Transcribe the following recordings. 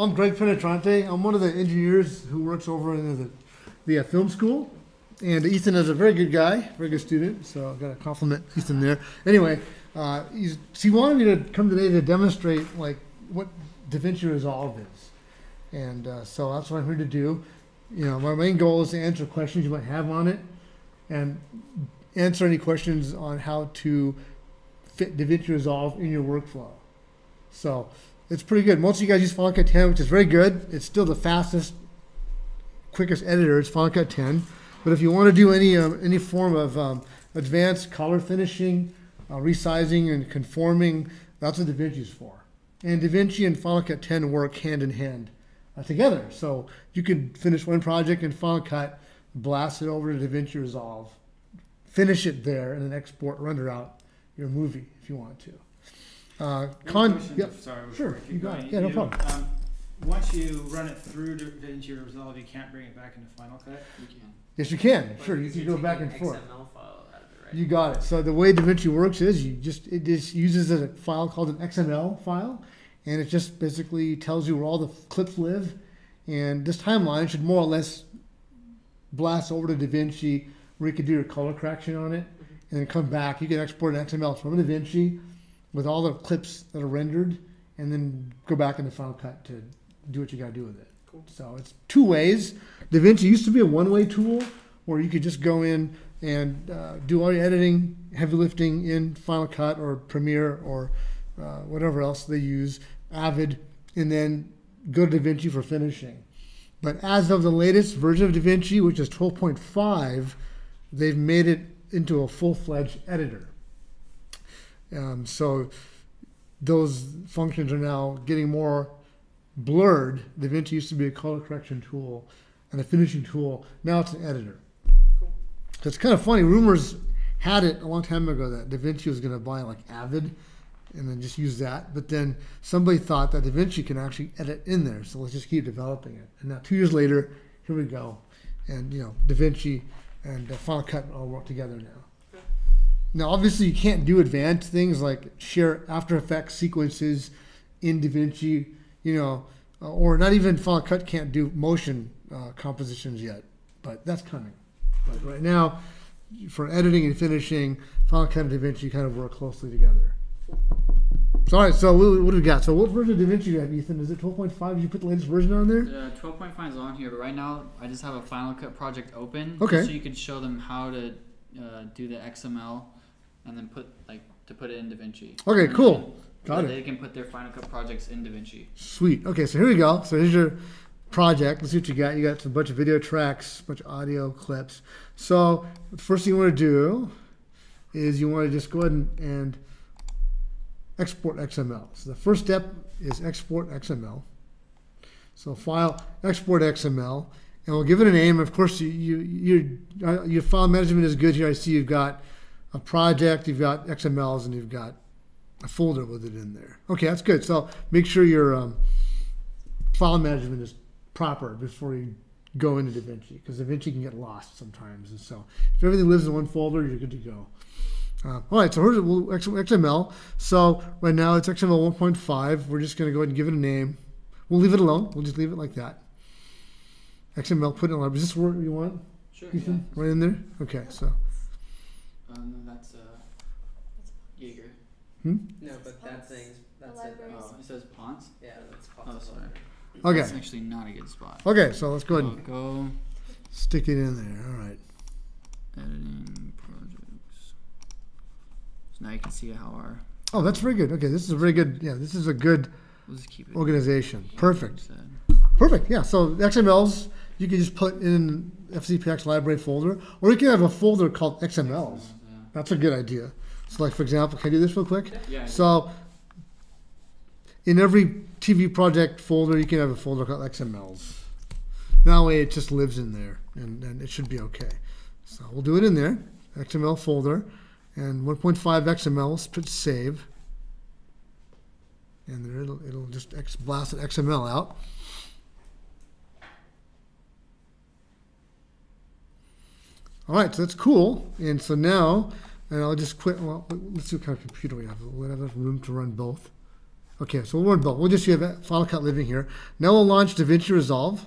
I'm Greg Penetrante. I'm one of the engineers who works over in the, the uh, film school. And Ethan is a very good guy, very good student. So I've got to compliment Ethan there. Anyway, uh, he wanted me to come today to demonstrate like what DaVinci Resolve is. And uh, so that's what I'm here to do. You know, my main goal is to answer questions you might have on it and answer any questions on how to fit DaVinci Resolve in your workflow. So it's pretty good. Most of you guys use Final Cut 10, which is very good. It's still the fastest, quickest editor. It's Final Cut 10. But if you want to do any um, any form of um, advanced color finishing, uh, resizing, and conforming, that's what DaVinci is for. And DaVinci and Final Cut 10 work hand in hand uh, together. So you can finish one project in Final Cut, blast it over to DaVinci Resolve, finish it there, and then export, render out your movie if you want to. Uh, One con, question, yep. Sorry, before Sure, I keep you got going. it. Yeah, no You, problem. Um, once you run it through DaVinci Resolve, you can't bring it back into Final Cut. You can. Yes, you can. But Sure, you can go take back an and forth. XML file out of it, right? You got it. So the way DaVinci works is you just it just uses a file called an XML file, and it just basically tells you where all the clips live, and this timeline should more or less blast over to DaVinci where you can do your color correction on it, and then come back. You can export an XML from DaVinci with all the clips that are rendered, and then go back into Final Cut to do what you got to do with it. Cool. So it's two ways. DaVinci used to be a one-way tool where you could just go in and uh, do all your editing, heavy lifting in Final Cut or Premiere or uh, whatever else they use, Avid, and then go to DaVinci for finishing. But as of the latest version of DaVinci, which is 12.5, they've made it into a full-fledged editor. Um, so those functions are now getting more blurred. DaVinci used to be a color correction tool and a finishing tool. Now it's an editor. Cool. So it's kind of funny. Rumors had it a long time ago that DaVinci was going to buy like Avid and then just use that. But then somebody thought that DaVinci can actually edit in there. So let's just keep developing it. And now two years later, here we go. And, you know, DaVinci and uh, Final Cut all work together now. Now, obviously, you can't do advanced things like share After Effects sequences in DaVinci, you know, uh, or not even Final Cut can't do motion uh, compositions yet, but that's coming. But right now, for editing and finishing, Final Cut and DaVinci kind of work closely together. So, all right, so what, what do we got? So, what version of DaVinci do you have, Ethan? Is it 12.5? Did you put the latest version on there? The 12.5 is on here, but right now I just have a Final Cut project open. Okay. So you can show them how to uh, do the XML, and then put like to put it in DaVinci. Okay, And cool. then Got it. They can put their Final Cut projects in DaVinci. Sweet. Okay, so here we go. So here's your project. Let's see what you got. You got a bunch of video tracks, a bunch of audio clips. So the first thing you want to do is you want to just go ahead and, and export XML. So the first step is export XML. So file export XML, and we'll give it a name. Of course, you, you, your uh, your file management is good here. I see you've got a project, you've got XMLs, and you've got a folder with it in there. Okay, that's good. So make sure your um, file management is proper before you go into DaVinci, because DaVinci can get lost sometimes. And so if everything lives in one folder, you're good to go. Uh, all right, so here's we'll- XML. So right now it's XML 1.5. We're just going to go ahead and give it a name. We'll leave it alone. We'll just leave it like that. XML, put it in. Is this what you want, Sure. Ethan? Right in there? Okay, so. Um, that's uh, Jaeger. Hmm? No, but that thing's that's it. library. Oh, it says Ponce. Yeah, that's Oh, possible. sorry. Okay. That's actually not a good spot. Okay, so let's go ahead I'll and go stick it in there. All right. editing projects. So now you can see how our. Oh, that's very good. Okay, this is a very good. Yeah, this is a good We'll just keep it. organization. Perfect. Said. Perfect. Yeah. So the XMLs you can just put in FCPX library folder, or you can have a folder called XMLs. That's a good idea. So, like for example, can I do this real quick? Yeah. So, in every TV project folder, you can have a folder called XMLs. That way, it just lives in there, and, and it should be okay. So we'll do it in there, XML folder, and 1.5 XML. Let's put save, and there it'll, it'll just X, blast an XML out. All right, so that's cool. And so now, and I'll just quit. Well, let's see what kind of computer we have. We'll have enough room to run both. Okay, so we're in bulk. We'll just have Final Cut Living here. Now we'll launch DaVinci Resolve.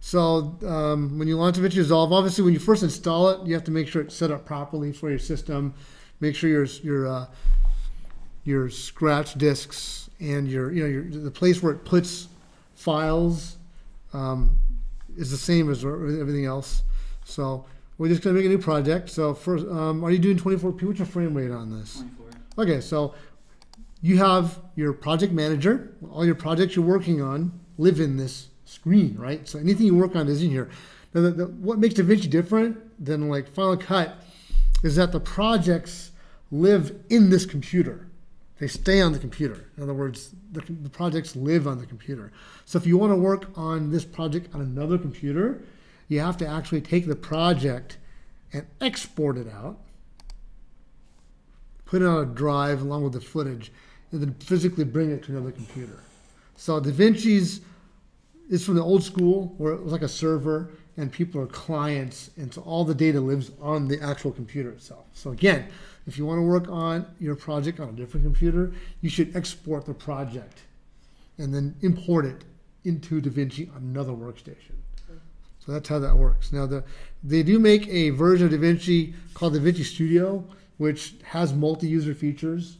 So um, when you launch DaVinci Resolve, obviously when you first install it, you have to make sure it's set up properly for your system. Make sure your your uh, your scratch disks and your you know your the place where it puts files um, is the same as everything else. So we're just gonna make a new project. So first, um, are you doing 24p? What's your frame rate on this? 24. Okay, so you have your project manager. All your projects you're working on live in this screen, right? So anything you work on is in here. Now, the, the, what makes DaVinci different than like Final Cut is that the projects live in this computer. They stay on the computer. In other words, the, the projects live on the computer. So if you want to work on this project on another computer, you have to actually take the project and export it out, put it on a drive along with the footage, and then physically bring it to another computer. So DaVinci's is from the old school where it was like a server and people are clients, and so all the data lives on the actual computer itself. So again, if you want to work on your project on a different computer, you should export the project and then import it into DaVinci on another workstation. So that's how that works. Now, the, they do make a version of DaVinci called DaVinci Studio, which has multi-user features,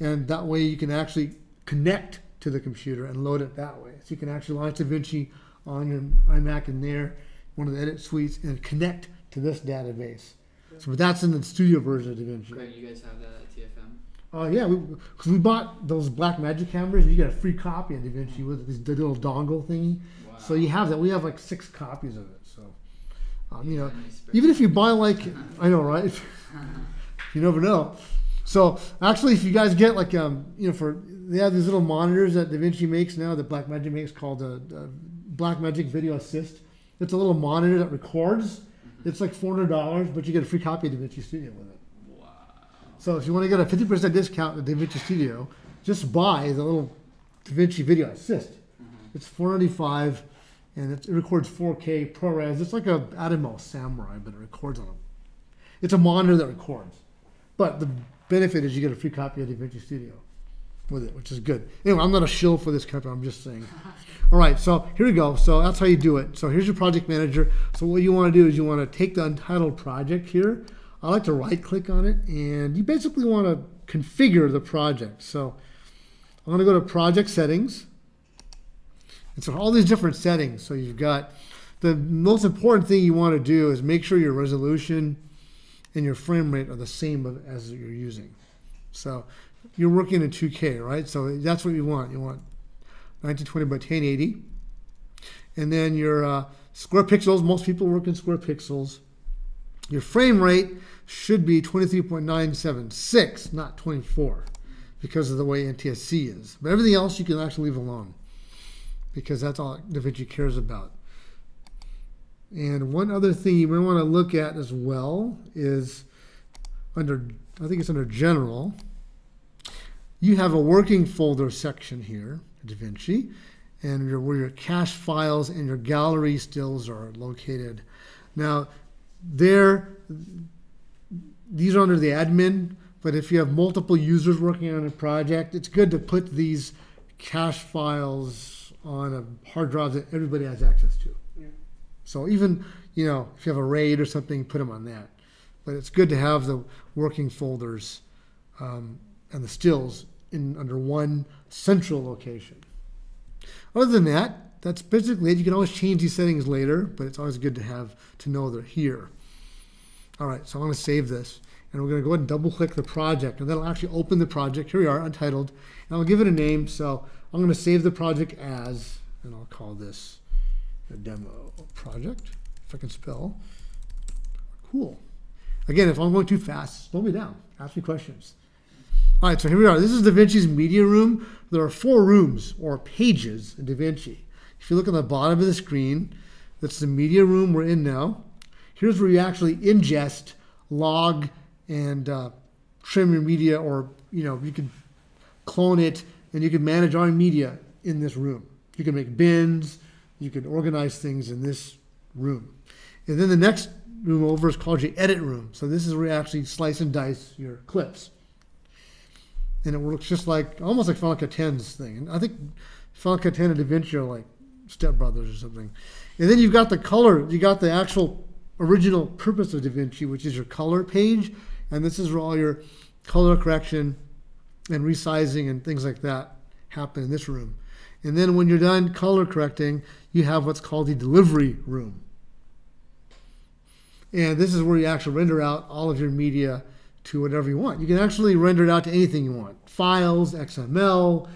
and that way you can actually connect to the computer and load it that way. So you can actually launch DaVinci on your iMac in there, one of the edit suites, and connect to this database. So but that's in the studio version of DaVinci. Greg, you guys have that at TFM? Oh yeah, because we, we, bought those Black Magic cameras. You get a free copy of DaVinci with this the little dongle thingy. Wow. So you have that. We have like six copies of it. So, um, you know, even if you buy like, I know, right? you never know. So actually, if you guys get like, um, you know, for they have these little monitors that DaVinci makes now, that Black Magic makes called the uh, Black Magic Video Assist. It's a little monitor that records. Mm-hmm. It's like four hundred dollars, but you get a free copy of DaVinci Studio with it. Wow. So if you want to get a fifty percent discount at DaVinci Studio, just buy the little DaVinci Video Assist. Mm-hmm. It's four ninety five, and it, it records four K ProRes. It's like a Atomos Samurai, but it records on a. It's a monitor that records, but the benefit is you get a free copy of DaVinci Studio with it, which is good. Anyway, I'm not a shill for this company. I'm just saying. All right, so here we go. So that's how you do it. So here's your project manager. So what you want to do is you want to take the untitled project here. I like to right click on it, and you basically want to configure the project. So I'm going to go to project settings. And so all these different settings. So you've got the most important thing you want to do is make sure your resolution and your frame rate are the same as you're using. So you're working in 2K, right? So that's what you want. You want 1920 by 1080. And then your uh, square pixels, most people work in square pixels. Your frame rate should be 23.976, not 24, because of the way NTSC is. But everything else you can actually leave alone, because that's all DaVinci cares about. And one other thing you may want to look at as well is under, I think it's under General, you have a working folder section here, DaVinci, and your, where your cache files and your gallery stills are located. Now, there, these are under the admin, but if you have multiple users working on a project, it's good to put these cache files on a hard drive that everybody has access to. Yeah. So even, you know, if you have a RAID or something, put them on that. But it's good to have the working folders um, and the stills in under one central location. Other than that, that's basically it. You can always change these settings later, but it's always good to have to know they're here. All right, so I'm going to save this, and we're going to go ahead and double click the project, and that'll actually open the project. Here we are, untitled, and I'll give it a name. So I'm going to save the project as, and I'll call this a demo project, if I can spell. Cool. Again, if I'm going too fast, slow me down. Ask me questions. All right, so here we are. This is Da Vinci's media room. There are four rooms or pages in Da Vinci. If you look on the bottom of the screen, that's the media room we're in now. Here's where you actually ingest, log, and uh, trim your media, or you know you can clone it, and you can manage our media in this room. You can make bins, you can organize things in this room. And then the next room over is called your edit room. So this is where you actually slice and dice your clips. And it works just like, almost like Final Cut 10's thing. And I think Final Cut 10 and DaVinci are like stepbrothers or something. And then you've got the color, you got the actual original purpose of DaVinci, which is your color page. And this is where all your color correction and resizing and things like that happen in this room. And then when you're done color correcting, you have what's called the delivery room. And this is where you actually render out all of your media to whatever you want. You can actually render it out to anything you want files, XML,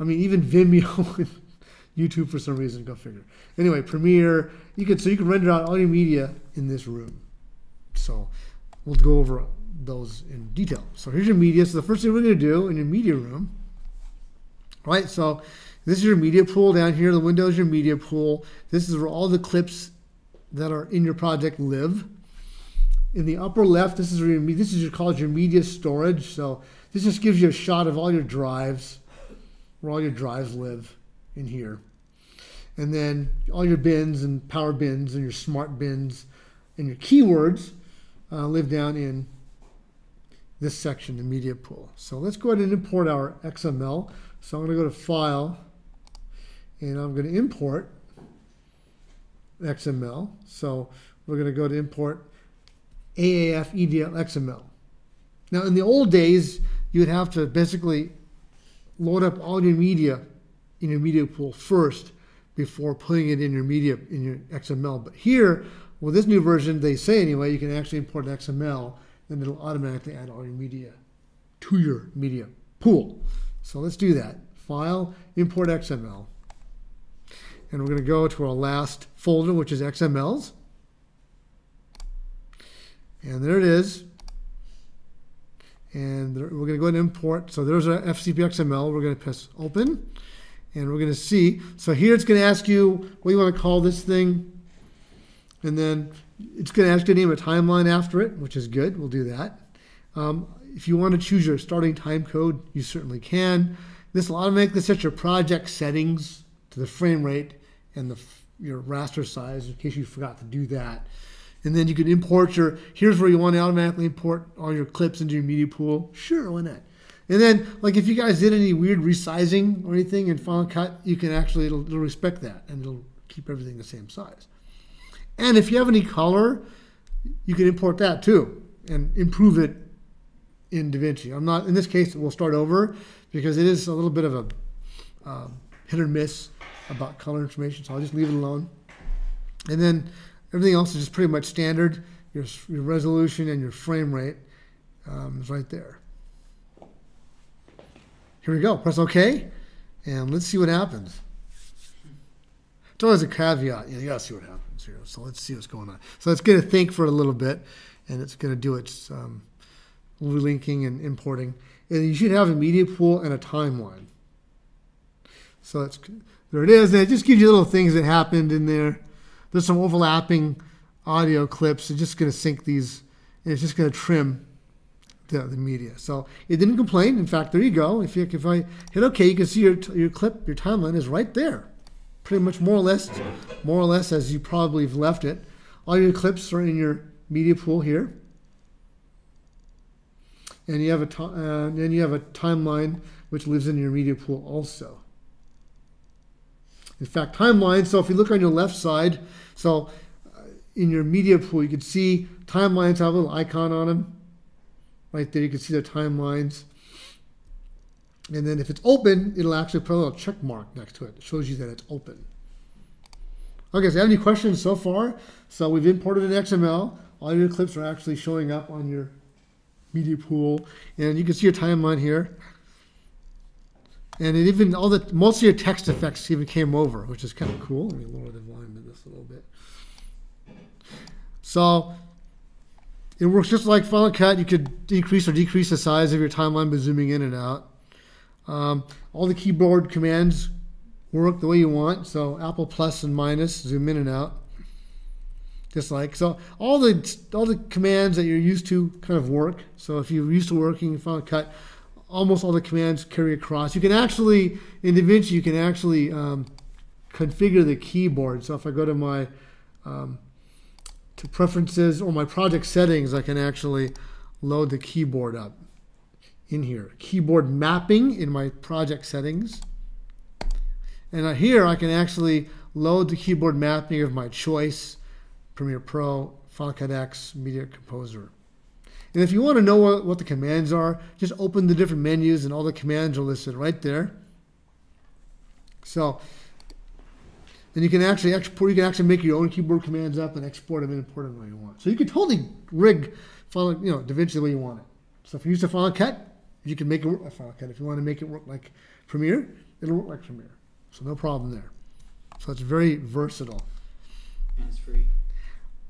I mean, even Vimeo, YouTube for some reason, go figure. Anyway, Premiere, you can, so you can render out all your media in this room. So we'll go over those in detail. So here's your media. So the first thing we're to do in your media room, right? So this is your media pool down here. The window is your media pool. This is where all the clips that are in your project live. In the upper left, this is your, this is your, called your media storage. So this just gives you a shot of all your drives, where all your drives live in here. And then all your bins and power bins and your smart bins and your keywords uh, live down in this section, the media pool. So let's go ahead and import our XML. So I'm going to go to File, and I'm going to import XML. So we're going to go to import AAF EDL XML. Now, in the old days, you would have to basically load up all your media in your media pool first before putting it in your media in your XML. But here, with this new version, they say anyway, you can actually import an XML, and it'll automatically add all your media to your media pool. So let's do that. File, import XML. And we're going to go to our last folder, which is XMLs. And there it is. And there, we're going to go ahead and import. So there's our FCP XML. We're going to press open. And we're going to see. So here it's going to ask you what you want to call this thing. And then it's going to ask you to name a timeline after it, which is good. We'll do that. Um, if you want to choose your starting time code, you certainly can. This will automatically set your project settings to the frame rate and the, your raster size in case you forgot to do that. And then you can import your, here's where you want to automatically import all your clips into your media pool. Sure, why not? And then, like if you guys did any weird resizing or anything in Final Cut, you can actually, it'll, it'll respect that and it'll keep everything the same size. And if you have any color, you can import that too and improve it in DaVinci. I'm not, in this case, we'll start over because it is a little bit of a um, hit or miss about color information, so I'll just leave it alone. And then everything else is just pretty much standard. Your, your resolution and your frame rate um, is right there. Here we go. Press OK, and let's see what happens. It's always a caveat. You, know, you gotta see what happens here. So let's see what's going on. So it's going to think for a little bit, and it's going to do its um, linking and importing. And you should have a media pool and a timeline. So that's there it is. And it just gives you little things that happened in there. There's some overlapping audio clips. It's just going to sync these, and it's just going to trim the, the media. So it didn't complain. In fact, there you go. If, you, if I hit OK, you can see your, your clip, your timeline is right there. Pretty much more or less, more or less as you probably have left it. All your clips are in your media pool here. And you have a uh, then you have a timeline which lives in your media pool also. In fact, timelines, so if you look on your left side, so uh, in your media pool, you can see timelines have a little icon on them. Right there, you can see the timelines. And then if it's open, it'll actually put a little check mark next to it. It shows you that it's open. Okay, so have any questions so far? So we've imported an XML. All your clips are actually showing up on your media pool. And you can see your timeline here. And it even all the most of your text effects even came over, which is kind of cool. Let me lower the volume of this a little bit. So it works just like Final Cut. You could increase or decrease the size of your timeline by zooming in and out. Um, all the keyboard commands work the way you want. So Apple plus and minus, zoom in and out. Just like so, all the all the commands that you're used to kind of work. So if you're used to working in Final Cut, almost all the commands carry across. You can actually, in DaVinci, you can actually um, configure the keyboard. So if I go to my um, to preferences or my project settings, I can actually load the keyboard up in here. Keyboard mapping in my project settings. And here I can actually load the keyboard mapping of my choice, Premiere Pro, Final Cut X, Media Composer. And if you want to know what, what the commands are, just open the different menus and all the commands are listed right there. So, and you can actually export, you can actually make your own keyboard commands up and export them and import them the way you want. So you can totally rig Final, you know, DaVinci the way you want it. So if you use the Final Cut, you can make it work uh, like Final Cut. If you want to make it work like Premiere, it'll work like Premiere. So no problem there. So it's very versatile. And it's free.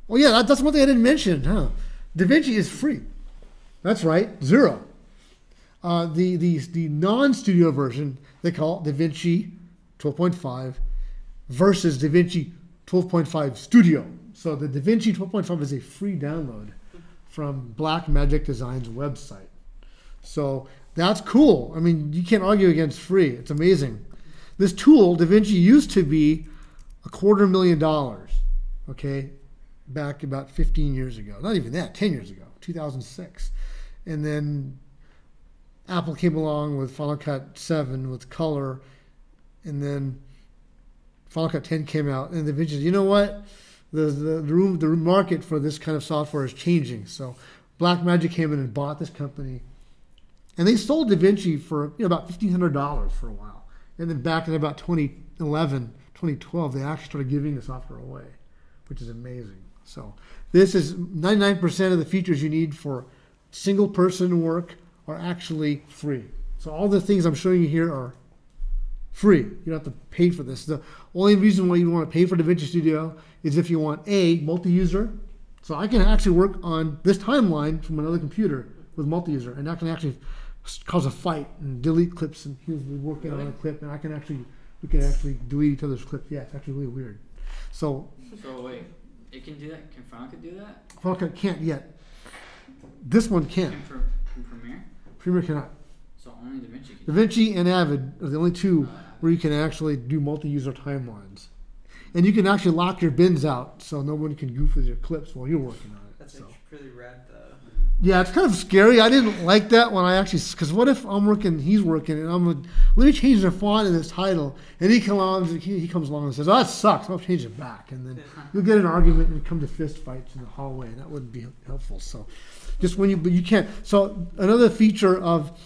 Well, yeah, that, that's one thing I didn't mention, huh? DaVinci is free. That's right, zero. Uh, the the the non-studio version they call it DaVinci 12.5 versus DaVinci 12.5 Studio. So the DaVinci 12.5 is a free download from Black Magic Design's website. So that's cool. I mean, you can't argue against free. It's amazing. This tool, DaVinci, used to be a quarter million dollars. Okay, back about 15 years ago. Not even that, 10 years ago, 2006. And then Apple came along with Final Cut 7 with color, and then Final Cut 10 came out, and the said, you know what? The, the, the, room, the market for this kind of software is changing. So Blackmagic came in and bought this company, and they sold DaVinci for you know, about $1,500 for a while. And then back in about 2011, 2012, they actually started giving the software away, which is amazing. So this is 99% of the features you need for single person work are actually free. So all the things I'm showing you here are free. You don't have to pay for this. The only reason why you want to pay for DaVinci Studio is if you want a multi-user. So I can actually work on this timeline from another computer with multi-user, and that can actually cause a fight and delete clips. And he's working on a clip, and I can actually we can actually delete each other's clips. Yeah, it's actually really weird. So So wait, it can do that. Can Final Cut do that? Final Cut can't yet. This one can. Can, Pre- can Premiere? Premiere cannot. So only DaVinci can. DaVinci and Avid are the only two uh, where you can actually do multi-user timelines, and you can actually lock your bins out so no one can goof with your clips while you're working on it. That's so. pretty rad though. Yeah, it's kind of scary. I didn't like that when I actually, because what if I'm working, he's working, and I'm a, let me change the font in this title, and he comes, he, he comes along and says, "Oh, that sucks. I'll change it back," and then you'll get an argument and come to fist fights in the hallway, and that wouldn't be helpful. So, just when you, but you can't. So another feature of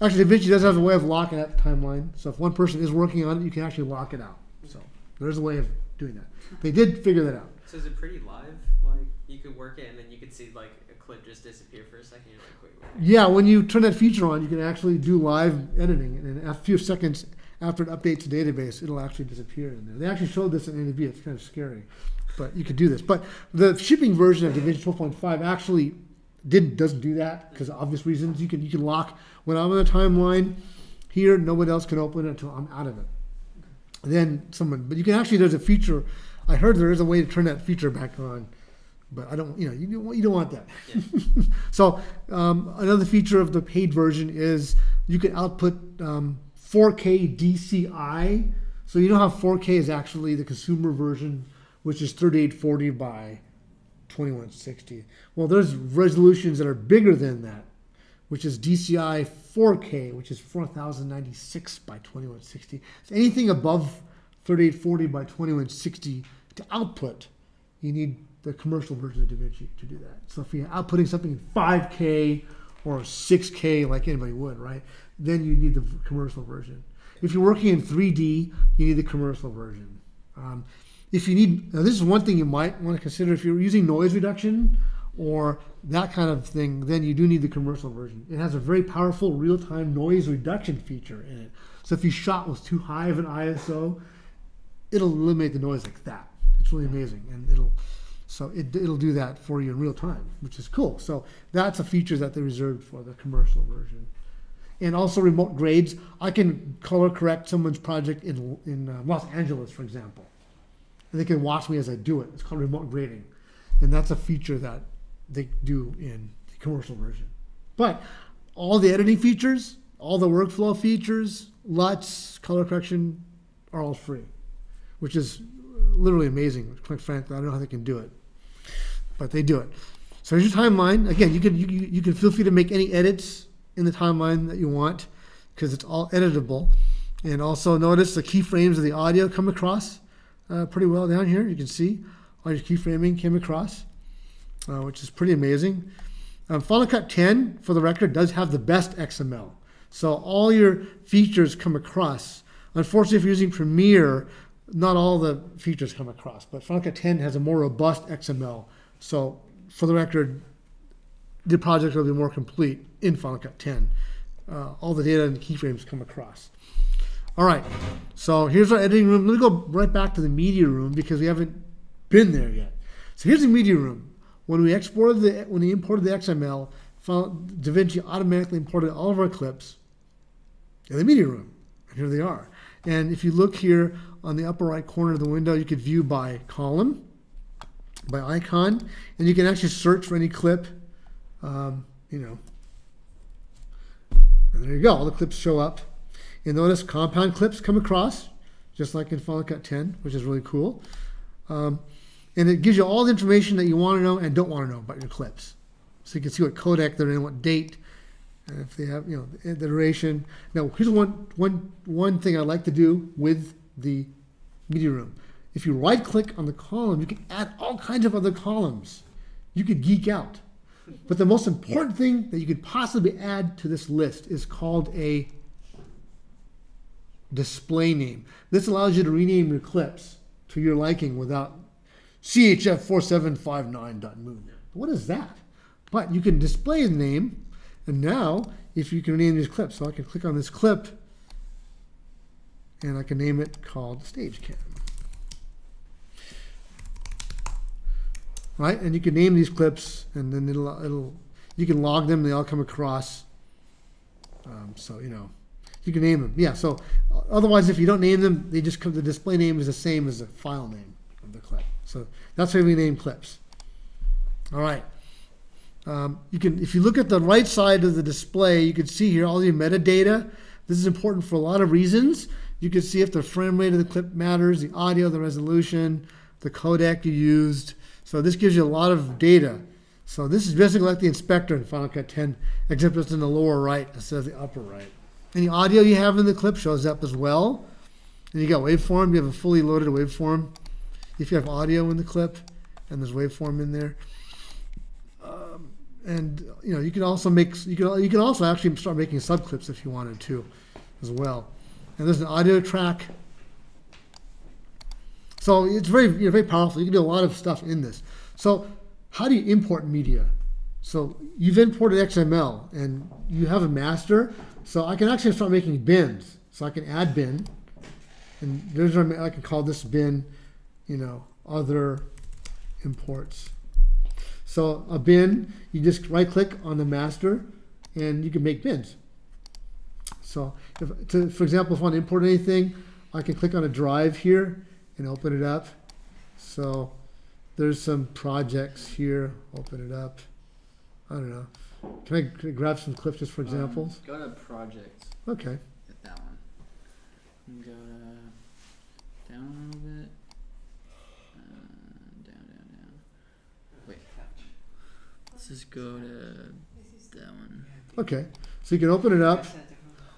actually DaVinci does have a way of locking out the timeline. So if one person is working on it, you can actually lock it out. So there's a way of doing that. They did figure that out. So is it pretty live? Like you could work it and then you could see like a clip just disappear for a second. You're like, wait, wait. Yeah, when you turn that feature on, you can actually do live editing, and in a few seconds after it updates the database, it'll actually disappear in there. They actually showed this in NAB. It's kind of scary, but you could do this. But the shipping version of DaVinci 12.5 actually didn't doesn't do that because obvious reasons. You can you can lock when I'm on the timeline here. Nobody else can open it until I'm out of it. Then someone, but you can actually there's a feature. I heard there is a way to turn that feature back on, but I don't. You know, you don't, you don't want that. so um, another feature of the paid version is you can output um, 4K DCI. So you know how 4K is actually the consumer version, which is 3840 by 2160. Well, there's resolutions that are bigger than that, which is DCI 4K, which is 4096 by 2160. So anything above 3840 by 2160 to output, you need the commercial version of DaVinci to do that. So if you're outputting something in 5K or 6K, like anybody would, right, then you need the commercial version. If you're working in 3D, you need the commercial version. Um, if you need, now this is one thing you might want to consider if you're using noise reduction or that kind of thing, then you do need the commercial version. It has a very powerful real-time noise reduction feature in it. So if you shot with too high of an ISO, it'll eliminate the noise like that. It's really amazing, and it'll so it, it'll do that for you in real time, which is cool. So that's a feature that they reserved for the commercial version. And also remote grades. I can color correct someone's project in in uh, Los Angeles, for example and they can watch me as I do it. It's called remote grading, and that's a feature that they do in the commercial version. But all the editing features, all the workflow features, LUTs, color correction, are all free, which is literally amazing. Quite frankly, I don't know how they can do it. But they do it. So here's your timeline. Again, you can you, you can feel free to make any edits in the timeline that you want because it's all editable. And also notice the keyframes of the audio come across uh, pretty well down here. You can see all your keyframing came across, uh, which is pretty amazing. Um, Final Cut 10, for the record, does have the best XML. So all your features come across. Unfortunately, if you're using Premiere, not all the features come across. But Final Cut 10 has a more robust XML. So for the record, the project will be more complete in Final Cut 10. Uh, all the data and keyframes come across. All right, so here's our editing room. Let me go right back to the media room because we haven't been there yet. So here's the media room. When we exported the when we imported the XML, DaVinci automatically imported all of our clips in the media room. And here they are. And if you look here on the upper right corner of the window, you could view by column, by icon, and you can actually search for any clip. Um, you know, and there you go. All the clips show up. And notice compound clips come across, just like in Final Cut 10, which is really cool. Um, and it gives you all the information that you want to know and don't want to know about your clips. So you can see what codec they're in, what date, and if they have, you know, the duration. Now, here's one, one, one thing I like to do with the media room. If you right click on the column, you can add all kinds of other columns. You could geek out. But the most important thing that you could possibly add to this list is called a display name. This allows you to rename your clips to your liking without chf4759.move. What is that? But you can display the name, and now if you can name these clips, so I can click on this clip, and I can name it called StageCam. Right, and you can name these clips, and then it'll it'll you can log them. They all come across. Um, so you know, you can name them. Yeah. So otherwise, if you don't name them, they just come. The display name is the same as the file name of the clip. So that's how we name clips. All right. Um, you can, if you look at the right side of the display, you can see here all your metadata. This is important for a lot of reasons. You can see if the frame rate of the clip matters, the audio, the resolution, the codec you used. So this gives you a lot of data. So this is basically like the inspector in Final Cut 10, except it's in the lower right instead of the upper right. Any audio you have in the clip shows up as well. And you got waveform, you have a fully loaded waveform. If you have audio in the clip and there's waveform in there. Um, and you know, you can also make you can you can also actually start making subclips if you wanted to as well. And there's an audio track. So it's very you know, very powerful. You can do a lot of stuff in this. So how do you import media? So you've imported XML and you have a master. So I can actually start making bins. So I can add bin, and there's I can call this bin, you know, other imports. So a bin, you just right click on the master, and you can make bins. So if, to, for example, if I want to import anything, I can click on a drive here and open it up. So there's some projects here. Open it up. I don't know. Can I, can I grab some clips just for examples? Um, go to projects. Okay. Hit that one. And go to down a little bit. Uh, down, down, down. Wait. Let's just go to that one. Okay. So you can open it up,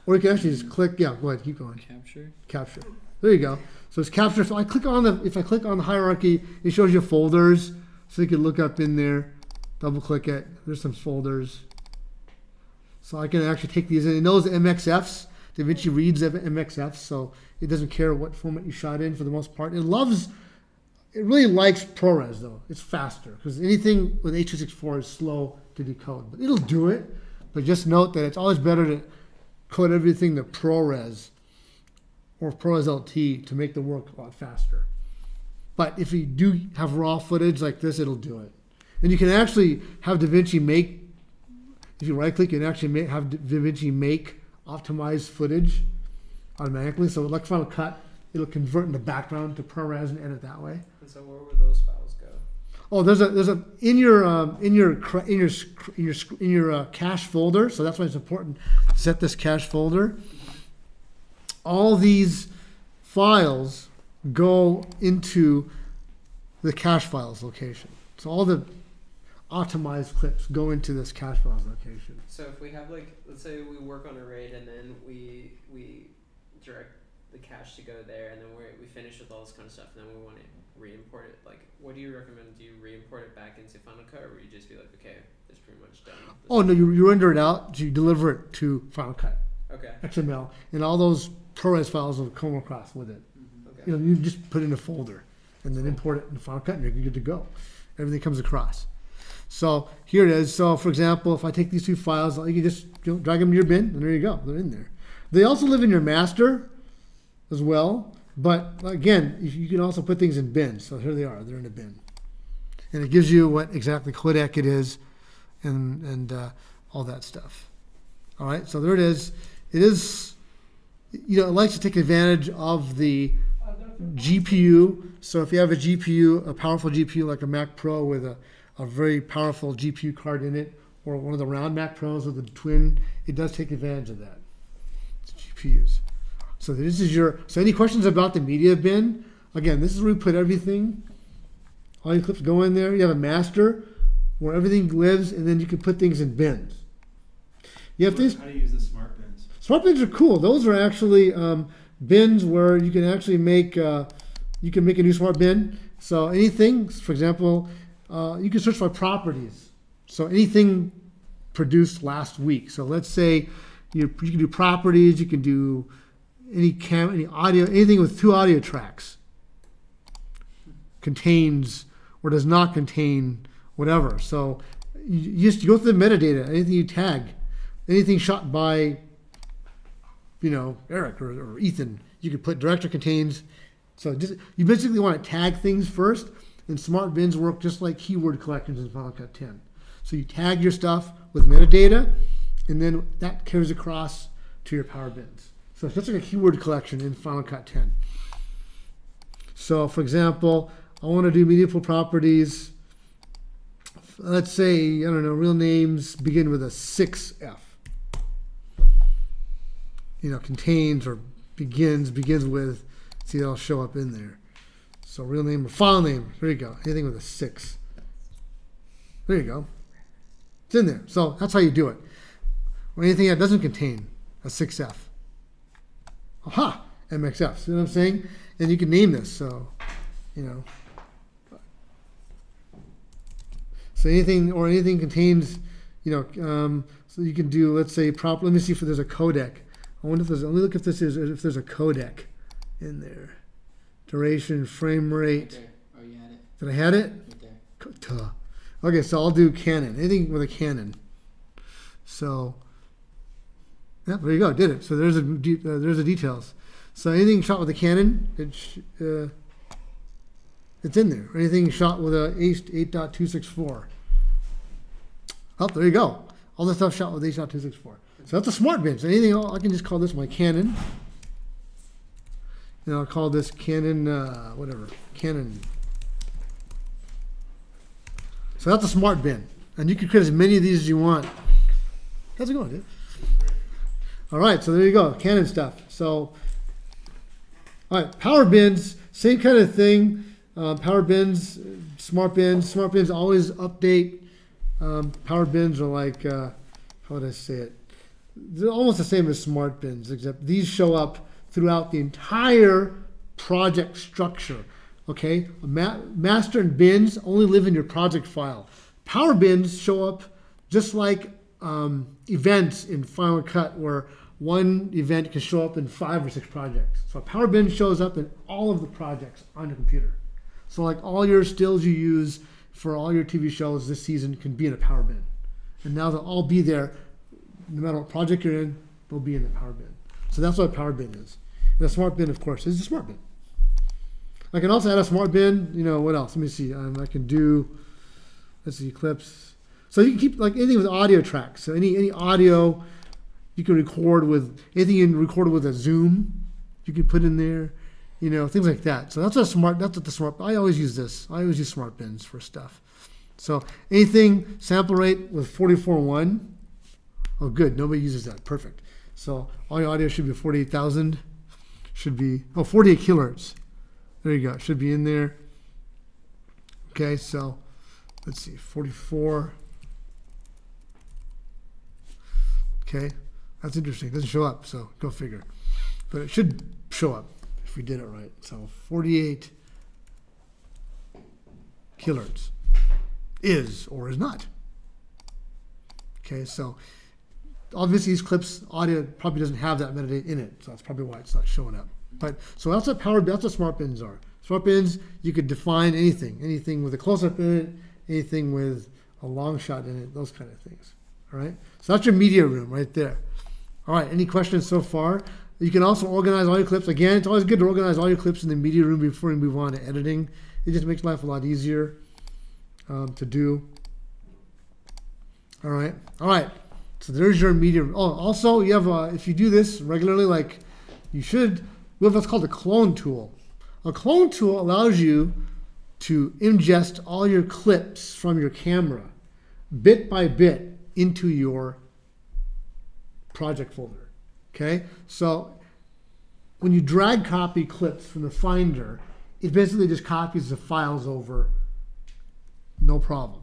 or you can actually just click. Yeah, go ahead. Keep going. Capture. Capture. There you go. So it's capture. So I click on the. If I click on the hierarchy, it shows you folders, so you can look up in there. Double click it. There's some folders. So I can actually take these in. It knows MXFs. DaVinci reads MXFs, so it doesn't care what format you shot in for the most part. It loves, it really likes ProRes though. It's faster because anything with H.264 is slow to decode, but it'll do it. But just note that it's always better to code everything to ProRes or ProRes LT to make the work a lot faster. But if you do have raw footage like this, it'll do it. And you can actually have DaVinci make, if you right click, you can actually make, have DaVinci make optimized footage automatically. So like Final Cut, it'll convert in the background to ProRes and edit that way. And so where would those files go? Oh, there's a there's a in your um, in your in your in your in your uh, cache folder. So that's why it's important to set this cache folder. All these files go into the cache files location. So all the optimized clips go into this cache files location. So if we have like, let's say we work on a raid and then we we direct the cache to go there, and then we we finish with all this kind of stuff, and then we want to re-import it. Like, what do you recommend? Do you re-import it back into Final Cut, or would you just be like, okay, it's pretty much done? Oh no, you, you render it out, you deliver it to Final Cut Okay. XML, and all those ProRes files will come across with it. Okay. You know, you just put in a folder and then import it in Final Cut, and you're good to go. Everything comes across. So here it is. So for example, if I take these two files, you can just you know, drag them to your bin, and there you go. They're in there. They also live in your master as well. But again, you you can also put things in bins. So here they are. They're in a bin, and it gives you what exactly codec it is, and and uh, all that stuff. All right. So there it is. It is. You know, it likes to take advantage of the GPU. So if you have a GPU, a powerful GPU like a Mac Pro with a, a very powerful GPU card in it, or one of the round Mac Pros with the twin, it does take advantage of that. It's GPUs. So this is your. So any questions about the media bin? Again, this is where we put everything. All your clips go in there. You have a master where everything lives, and then you can put things in bins. You have things. How to use the smart Smart bins are cool. Those are actually um, bins where you can actually make uh, you can make a new smart bin. So anything, for example, uh, you can search by properties. So anything produced last week. So let's say you, you can do properties. You can do any cam, any audio, anything with two audio tracks contains or does not contain whatever. So you, you just go through the metadata. Anything you tag, anything shot by you know, Eric or, or Ethan. You could put director contains. So just you basically want to tag things first, and smart bins work just like keyword collections in Final Cut 10. So you tag your stuff with metadata, and then that carries across to your power bins. So it's just like a keyword collection in Final Cut 10. So for example, I want to do meaningful properties. Let's say, I don't know, real names begin with a 6F you know, contains or begins, begins with, see, that'll show up in there. So real name or file name, there you go. Anything with a six. There you go. It's in there. So that's how you do it. Or anything that doesn't contain a 6F. Aha! MXF. See what I'm saying? And you can name this. So, you know. So anything or anything contains, you know, um, so you can do, let's say, prop. Let me see if there's a codec. I wonder if there's. Let me look if this is if there's a codec in there. Duration, frame rate. Right oh, you had it. Did I had it? Right there. Okay, so I'll do Canon. Anything with a Canon. So, yeah, there you go. Did it. So there's a uh, there's the details. So anything shot with a Canon, it uh, it's in there. Anything shot with a 8.264. Oh, there you go. All the stuff shot with H.264. So that's a smart bin. Anything else, I can just call this my Canon. And I'll call this Canon, uh, whatever, Canon. So that's a smart bin. And you can create as many of these as you want. How's it going, dude? All right, so there you go, Canon stuff. So, all right, power bins, same kind of thing. Uh, power bins, smart bins. Smart bins always update. Um, power bins are like, uh, how would I say it? They're almost the same as smart bins, except these show up throughout the entire project structure. Okay, Ma- master and bins only live in your project file. Power bins show up just like um, events in Final Cut, where one event can show up in five or six projects. So a power bin shows up in all of the projects on your computer. So like all your stills you use for all your TV shows this season can be in a power bin, and now they'll all be there no matter what project you're in, they'll be in the power bin. So that's what a power bin is. And a smart bin, of course, is a smart bin. I can also add a smart bin. You know what else? Let me see. Um, I can do. Let's see clips. So you can keep like anything with audio tracks. So any any audio you can record with anything you can record with a Zoom, you can put in there. You know things like that. So that's what a smart. That's what the smart. I always use this. I always use smart bins for stuff. So anything sample rate with 44.1 Oh, good. Nobody uses that. Perfect. So all your audio should be 48,000. Should be, oh, 48 kilohertz. There you go. Should be in there. Okay, so let's see, 44. Okay, that's interesting. It doesn't show up, so go figure. But it should show up if we did it right. So 48 kilohertz is or is not. Okay, so obviously these clips audio probably doesn't have that metadata in it, so that's probably why it's not showing up. But so that's what power that's what smart bins are. Smart bins you could define anything, anything with a close up in it, anything with a long shot in it, those kind of things. All right, so that's your media room right there. All right, any questions so far? You can also organize all your clips. Again, it's always good to organize all your clips in the media room before you move on to editing. It just makes life a lot easier um, to do. All right, all right. So there's your media. Oh, also you have uh, if you do this regularly, like you should, we have what's called a clone tool. A clone tool allows you to ingest all your clips from your camera, bit by bit, into your project folder. Okay, so when you drag copy clips from the Finder, it basically just copies the files over, no problem.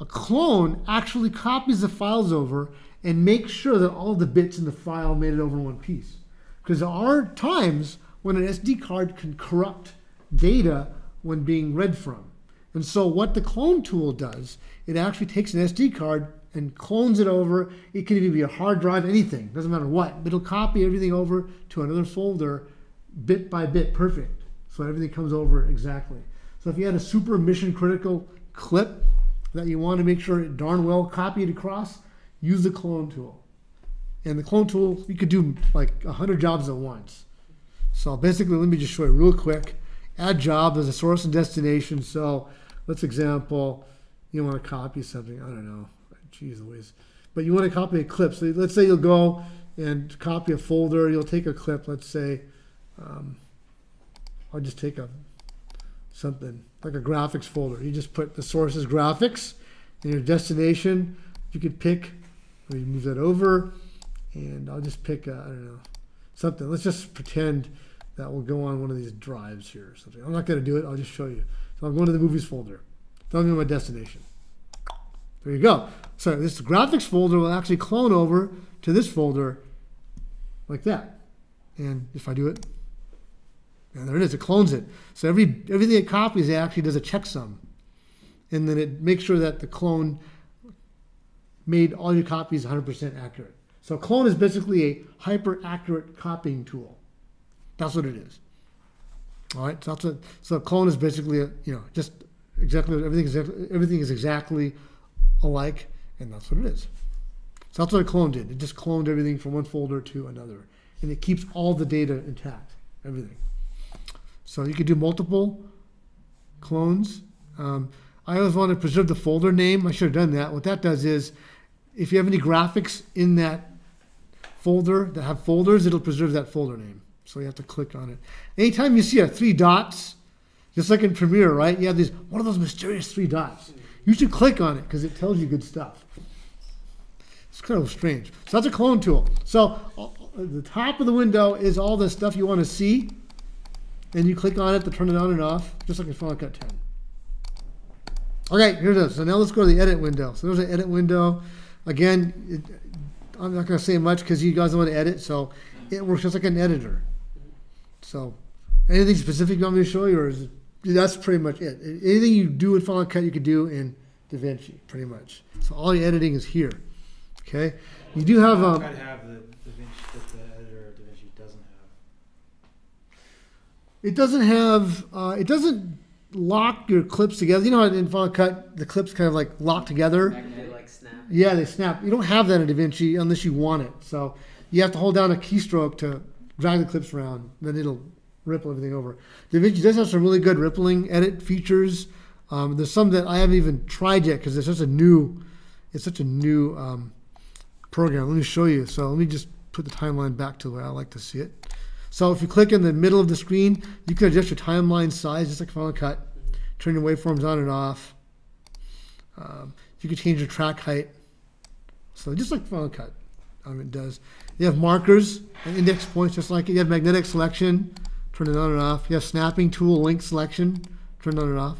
A clone actually copies the files over and make sure that all the bits in the file made it over in one piece. Because there are times when an SD card can corrupt data when being read from. And so what the clone tool does, it actually takes an SD card and clones it over. It can even be a hard drive, anything, doesn't matter what. It'll copy everything over to another folder bit by bit, perfect. So everything comes over exactly. So if you had a super mission critical clip that you want to make sure it darn well copied across, use the clone tool. And the clone tool, you could do like 100 jobs at once. So basically, let me just show you real quick. Add job as a source and destination. So let's example, you want to copy something. I don't know. Jeez Louise. But you want to copy a clip. So let's say you'll go and copy a folder. You'll take a clip. Let's say, um, I'll just take a something like a graphics folder. You just put the source as graphics and your destination. You could pick, or you move that over, and I'll just pick, I don't know, something. Let's just pretend that will go on one of these drives here or something. I'm not going to do it. I'll just show you. So I'm going to the movies folder. Tell me my destination. There you go. So this graphics folder will actually clone over to this folder like that. And if I do it, and there it is, it clones it. So every everything it copies, it actually does a checksum. And then it makes sure that the clone made all your copies 100% accurate. So clone is basically a hyper accurate copying tool. That's what it is. All right. So that's what, so clone is basically a, you know just exactly everything is everything is exactly alike, and that's what it is. So that's what a clone did. It just cloned everything from one folder to another, and it keeps all the data intact, everything. So you could do multiple clones. Um, I always want to preserve the folder name. I should have done that. What that does is, if you have any graphics in that folder that have folders, it'll preserve that folder name. So you have to click on it. Anytime you see a three dots, just like in Premiere, right? You have these, what are those mysterious three dots? You should click on it because it tells you good stuff. It's kind of strange. So that's a clone tool. So uh, the top of the window is all the stuff you want to see. And you click on it to turn it on and off, just like in Final Cut 10. Okay, here it is. So now let's go to the edit window. So there's an edit window. Again, it, I'm not going to say much because you guys don't want to edit. So it works just like an editor. So anything specific you want me to show you, or is it, that's pretty much it. Anything you do in Final Cut, you could do in DaVinci, pretty much. So all your editing is here. Okay, you do have um, Cut have the DaVinci that the editor of DaVinci doesn't have. It doesn't have. Uh, it doesn't lock your clips together. You know, how in Final Cut, the clips kind of like lock together. Yeah, they snap. You don't have that in DaVinci unless you want it. So you have to hold down a keystroke to drag the clips around. Then it'll ripple everything over. DaVinci does have some really good rippling edit features. Um, there's some that I haven't even tried yet because it's such a new, it's such a new um, program. Let me show you. So let me just put the timeline back to the way I like to see it. So if you click in the middle of the screen, you can adjust your timeline size just like Final Cut. Turn your waveforms on and off. Um, you can change your track height. So just like Final Cut, um, it does. You have markers and index points just like it. You have magnetic selection, turn it on and off. You have snapping tool link selection, turn it on and off.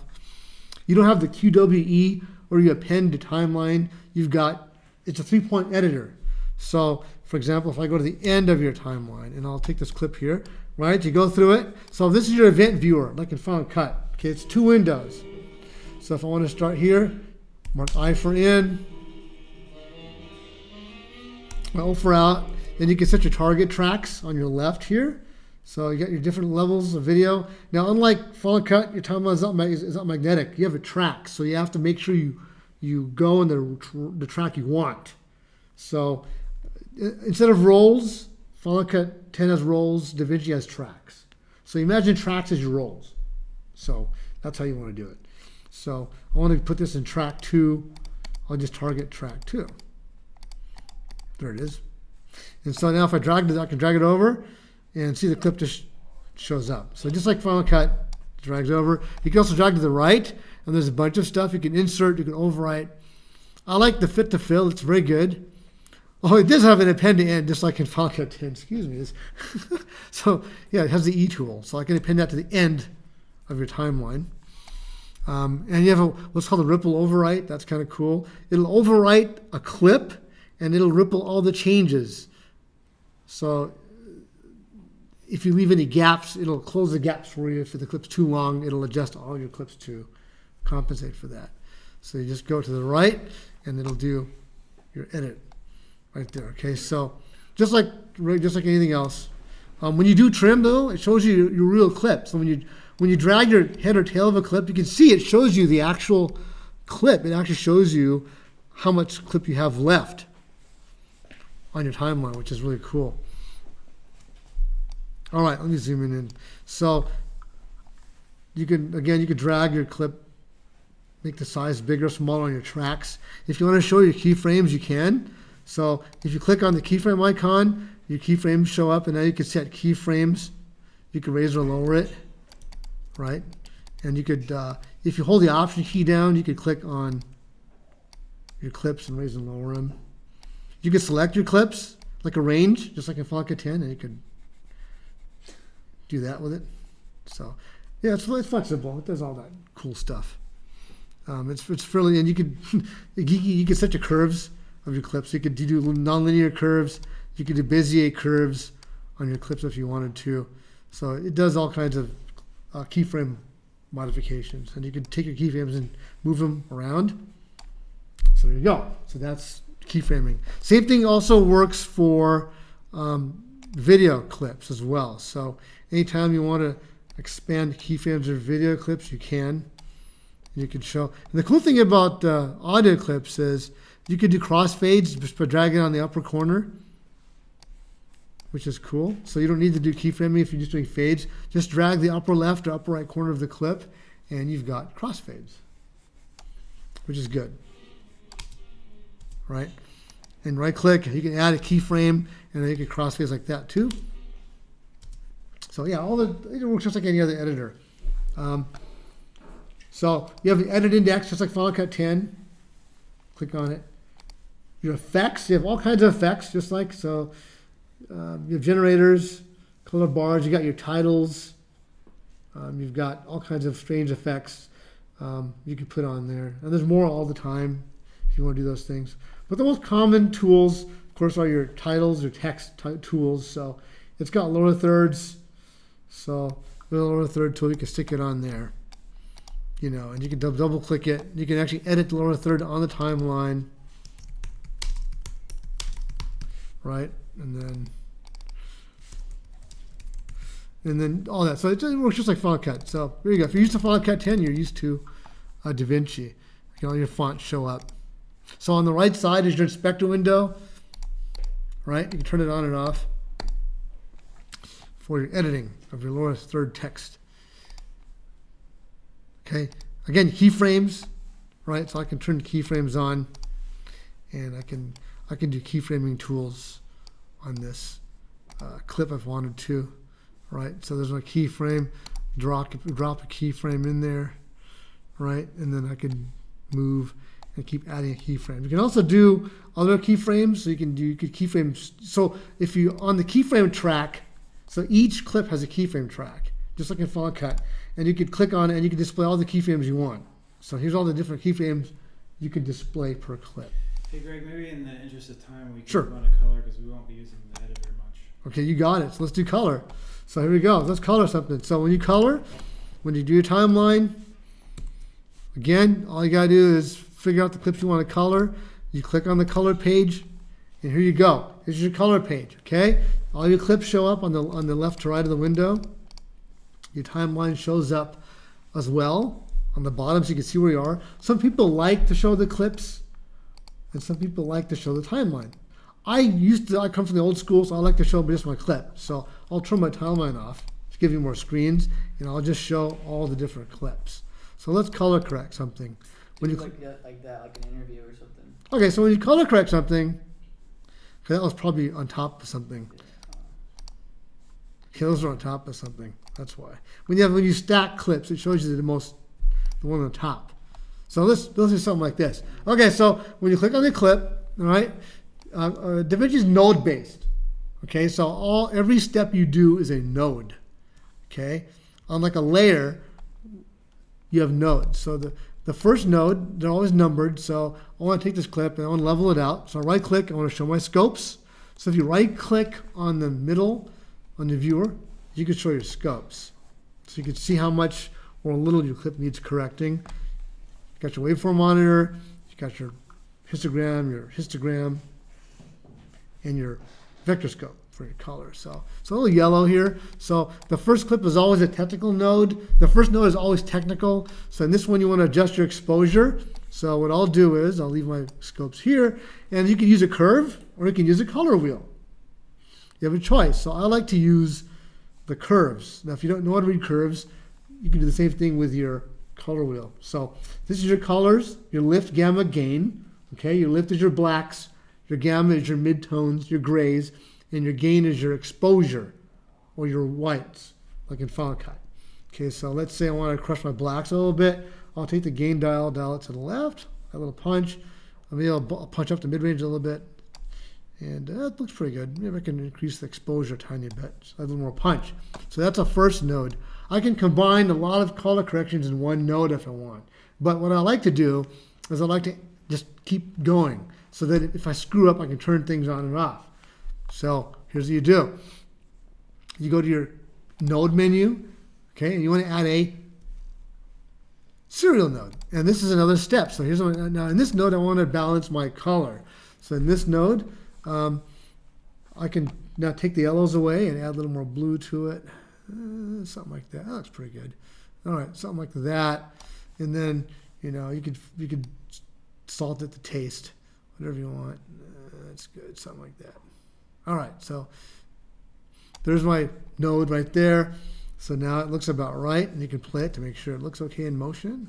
You don't have the QWE or you append to timeline, you've got it's a three point editor. So, for example, if I go to the end of your timeline, and I'll take this clip here, right? You go through it. So this is your event viewer, like in Final Cut. Okay, it's two windows. So if I want to start here, mark I for in, O for out. Then you can set your target tracks on your left here. So you got your different levels of video. Now, unlike Final Cut, your timeline is not, is not magnetic. You have a track, so you have to make sure you you go in the, the track you want. So instead of roles, Final Cut 10 has roles, DaVinci has tracks. So imagine tracks as your roles. So that's how you want to do it. So I want to put this in track two. I'll just target track two. There it is. And so now if I drag it, I can drag it over and see the clip just shows up. So just like Final Cut, drags over. You can also drag to the right, and there's a bunch of stuff you can insert, you can overwrite. I like the fit to fill, it's very good. Oh, it does have an append to end, just like in Final Cut 10, excuse me. so yeah, it has the E tool. So I can append that to the end of your timeline. Um, and you have a, what's called a ripple overwrite. That's kind of cool. It'll overwrite a clip and it'll ripple all the changes. So if you leave any gaps, it'll close the gaps for you. If the clip's too long, it'll adjust all your clips to compensate for that. So you just go to the right and it'll do your edit right there. Okay, so just like just like anything else, um, when you do trim though, it shows you your, your real clip. So when you when you drag your head or tail of a clip, you can see it shows you the actual clip. It actually shows you how much clip you have left on your timeline, which is really cool. All right, let me zoom in. So you can, again, you can drag your clip, make the size bigger, or smaller on your tracks. If you want to show your keyframes, you can. So if you click on the keyframe icon, your keyframes show up, and now you can set keyframes. You can raise or lower it, right? And you could, uh, if you hold the Option key down, you could click on your clips and raise and lower them. You can select your clips like a range, just like in Cut 10, and you could do that with it. So, yeah, it's, it's flexible. It does all that cool stuff. Um, it's, it's fairly, and you could you, you can set your curves of your clips. You could do nonlinear curves. You could do Bezier curves on your clips if you wanted to. So it does all kinds of uh, keyframe modifications, and you can take your keyframes and move them around. So there you go. So that's keyframing. Same thing also works for um, video clips as well. So anytime you want to expand keyframes or video clips, you can. You can show. And the cool thing about uh, audio clips is you can do crossfades just by dragging on the upper corner, which is cool. So you don't need to do keyframing if you're just doing fades. Just drag the upper left or upper right corner of the clip, and you've got crossfades, which is good. Right? And right click, you can add a keyframe, and then you can crossfades like that too. So yeah, all the it works just like any other editor. Um, so you have the edit index, just like Final Cut 10. Click on it. Your effects, you have all kinds of effects, just like so. Um, you have generators, color bars. You got your titles. Um, you've got all kinds of strange effects um, you can put on there, and there's more all the time if you want to do those things. But the most common tools, of course, are your titles, your text tools. So it's got lower thirds so with a lower third tool, you can stick it on there. You know, and you can double click it. You can actually edit the lower third on the timeline. Right? And then and then all that. So it works just like Final Cut. So there you go. If you're used to Final Cut 10, you're used to uh, DaVinci. You all your fonts show up. So on the right side is your inspector window. Right? You can turn it on and off for your editing of your lower third text. Okay, again, keyframes, right? So I can turn keyframes on, and I can I can do keyframing tools on this uh, clip if I wanted to, right? So there's my keyframe, drop drop a keyframe in there, right? And then I can move and keep adding a keyframe. You can also do other keyframes. So you can do you could keyframes. So if you on the keyframe track so each clip has a keyframe track, just like in Final Cut. And you could click on it and you can display all the keyframes you want. So here's all the different keyframes you can display per clip. Hey Greg, maybe in the interest of time, we can Sure. on to color because we won't be using the editor much. Okay, you got it. So let's do color. So here we go. Let's color something. So when you color, when you do your timeline, again, all you gotta do is figure out the clips you want to color. You click on the color page, and here you go. This is your color page. Okay, all your clips show up on the on the left to right of the window. Your timeline shows up as well on the bottom, so you can see where you are. Some people like to show the clips, and some people like to show the timeline. I used to, I come from the old school, so I like to show just my clip. So I'll turn my timeline off to give you more screens, and I'll just show all the different clips. So let's color correct something. When you, like that, like that, like an interview or something. okay, so when you color correct something, okay, that was probably on top of something. Okay, those are on top of something. That's why. When you have when you stack clips, it shows you the most, the one on top. So let's let's do something like this. Okay, so when you click on the clip, all right, uh, uh, DaVinci is node based. Okay, so all every step you do is a node. Okay, unlike a layer, you have nodes. So the the first node, they're always numbered. So I want to take this clip and I want to level it out. So I right click, I want to show my scopes. So if you right click on the middle on the viewer, you can show your scopes. So you can see how much or little your clip needs correcting. You got your waveform monitor, you got your histogram, your histogram, and your vector scope for your color. So it's a little yellow here. So the first clip is always a technical node. The first node is always technical. So in this one, you want to adjust your exposure. So what I'll do is I'll leave my scopes here, and you can use a curve or you can use a color wheel. You have a choice. So I like to use the curves. Now, if you don't know how to read curves, you can do the same thing with your color wheel. So this is your colors, your lift, gamma, gain. Okay, your lift is your blacks, your gamma is your midtones, your grays, and your gain is your exposure or your whites, like in Cut. Okay, so let's say I want to crush my blacks a little bit. I'll take the gain dial, dial it to the left, a little punch. I'll punch up the mid-range a little bit. And uh, that looks pretty good. Maybe I can increase the exposure a tiny bit. So a little more punch. So that's a first node. I can combine a lot of color corrections in one node if I want. But what I like to do is I like to just keep going so that if I screw up, I can turn things on and off. So here's what you do. You go to your node menu, okay, and you want to add a serial node. And this is another step. So here's what, now in this node, I want to balance my color. So in this node, um, I can now take the yellows away and add a little more blue to it. Uh, something like that. That looks pretty good. All right, something like that. And then, you know, you could you could salt it to taste, whatever you want. Uh, that's good. Something like that. All right, so there's my node right there. So now it looks about right, and you can play it to make sure it looks okay in motion.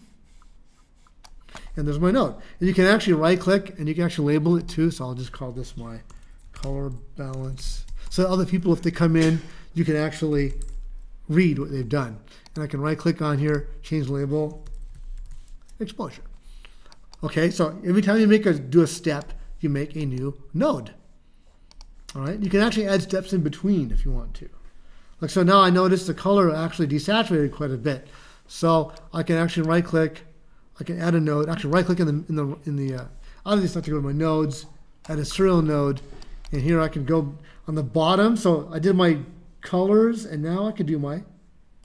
And there's my node. And you can actually right click and you can actually label it too. So I'll just call this my color balance. So other people, if they come in, you can actually read what they've done. And I can right click on here, change label, exposure. Okay, so every time you make a do a step, you make a new node. All right, you can actually add steps in between if you want to. Like so now I notice the color actually desaturated quite a bit. So I can actually right click, I can add a node, actually right click in the in the in the uh, obviously not to go to my nodes, add a serial node, and here I can go on the bottom. So I did my colors and now I can do my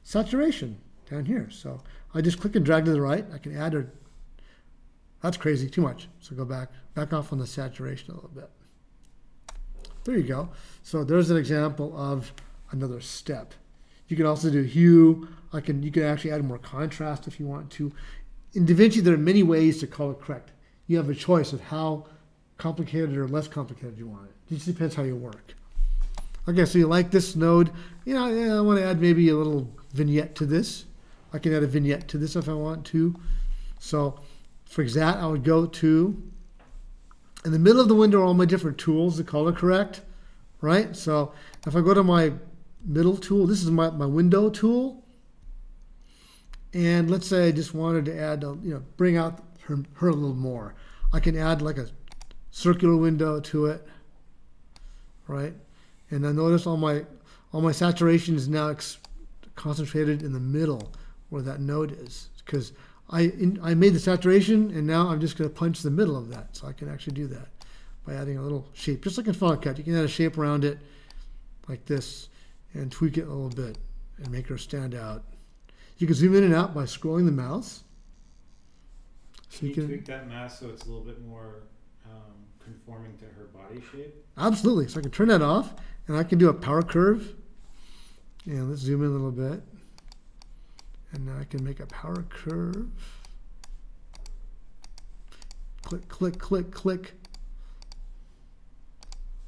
saturation down here. So I just click and drag to the right. I can add or that's crazy, too much. So go back, back off on the saturation a little bit. There you go. So there's an example of another step. You can also do hue. I can you can actually add more contrast if you want to. In DaVinci, there are many ways to color correct. You have a choice of how complicated or less complicated you want it. It just depends how you work. Okay, so you like this node. You know, yeah, I want to add maybe a little vignette to this. I can add a vignette to this if I want to. So for that, I would go to, in the middle of the window are all my different tools to color correct, right? So if I go to my middle tool, this is my, my window tool. And let's say I just wanted to add, a, you know, bring out her, her a little more. I can add like a circular window to it, right? And I notice all my all my saturation is now concentrated in the middle where that node is because I, in, I made the saturation and now I'm just going to punch the middle of that. So I can actually do that by adding a little shape, just like in Final Cut. You can add a shape around it like this and tweak it a little bit and make her stand out. You can zoom in and out by scrolling the mouse. So Can you you can tweak that mask so it's a little bit more um, conforming to her body shape? absolutely. So I can turn that off and I can do a power curve. And let's zoom in a little bit. And now I can make a power curve. Click, click, click, click.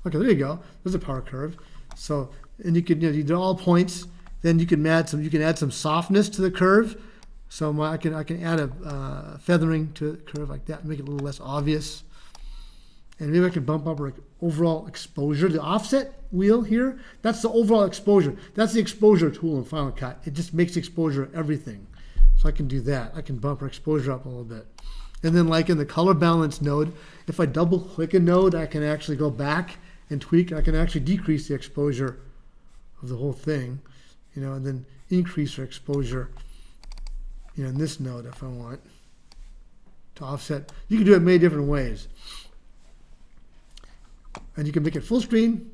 Okay, there you go. There's a power curve. So, and you can you, know, you do all points. Then you can add some. You can add some softness to the curve. So my, I can I can add a uh, feathering to the curve like that, make it a little less obvious. And maybe I can bump up overall exposure. The offset wheel here, that's the overall exposure. That's the exposure tool in Final Cut. It just makes exposure everything. So I can do that. I can bump our exposure up a little bit. And then like in the color balance node, if I double click a node, I can actually go back and tweak. I can actually decrease the exposure of the whole thing, you know, and then increase our exposure, you know, in this node if I want to offset. You can do it many different ways. And you can make it full screen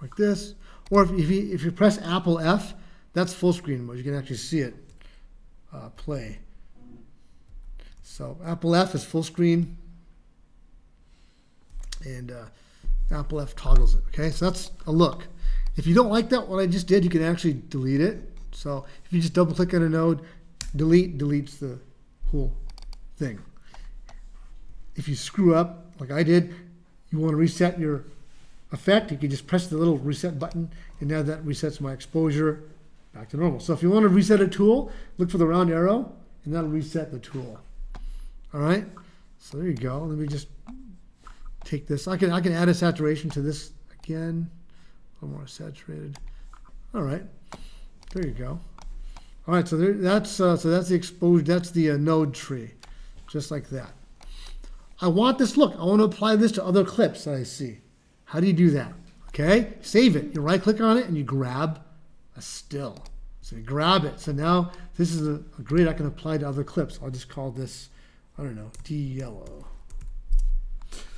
like this. Or if, if, you, if you press Apple F, that's full screen mode. You can actually see it uh, play. So Apple F is full screen, and uh, Apple F toggles it. Okay, so that's a look. If you don't like that, what I just did, you can actually delete it. So if you just double click on a node, delete deletes the whole thing. If you screw up, like I did, you want to reset your effect, you can just press the little reset button, and now that resets my exposure back to normal. So if you want to reset a tool, look for the round arrow, and that'll reset the tool. All right, so there you go. Let me just take this. I can I can add a saturation to this again, a little more saturated. All right, there you go. All right, so there, that's uh, so that's the exposure. That's the uh, node tree, just like that. I want this look. I want to apply this to other clips that I see. How do you do that? Okay, save it. You right click on it and you grab a still. So you grab it. So now this is a, a grid I can apply to other clips. I'll just call this, I don't know, D yellow.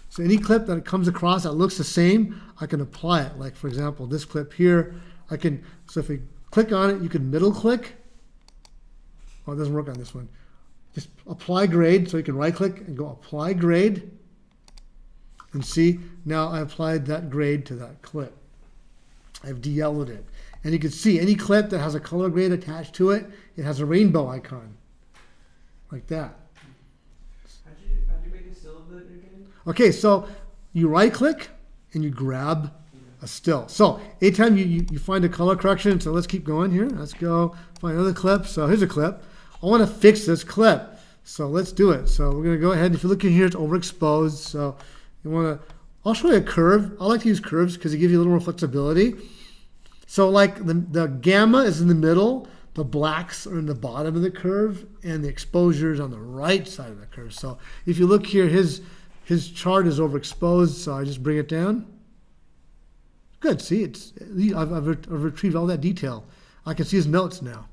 So any clip that comes across that looks the same, I can apply it. Like for example, this clip here, I can, so if we click on it, you can middle click. Oh, it doesn't work on this one. Just apply grade, so you can right click and go apply grade. And see, now I applied that grade to that clip. I've de-yellowed it. And you can see any clip that has a color grade attached to it, it has a rainbow icon. Like that. How'd you how'd you make a still of it again? Okay, so you right click and you grab a still. So anytime you, you, you find a color correction, so let's keep going here. Let's go find another clip. So here's a clip. I want to fix this clip. So let's do it. So we're going to go ahead. If you look in here, it's overexposed. So you want to, I'll show you a curve. I like to use curves because they give you a little more flexibility. So like the, the gamma is in the middle, the blacks are in the bottom of the curve, and the exposure is on the right side of the curve. So if you look here, his, his chart is overexposed, so I just bring it down. Good, see, it's, I've, I've, I've retrieved all that detail. I can see his notes now.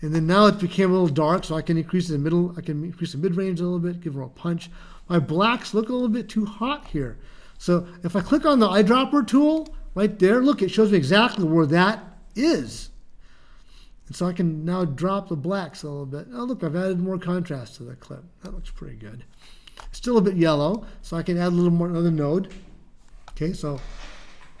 And then now it became a little dark, so I can increase the middle, I can increase the mid-range a little bit, give them a punch. My blacks look a little bit too hot here. So if I click on the eyedropper tool right there, look, it shows me exactly where that is. And so I can now drop the blacks a little bit. Oh, look, I've added more contrast to the clip. That looks pretty good. Still a bit yellow, so I can add a little more, another node. Okay, so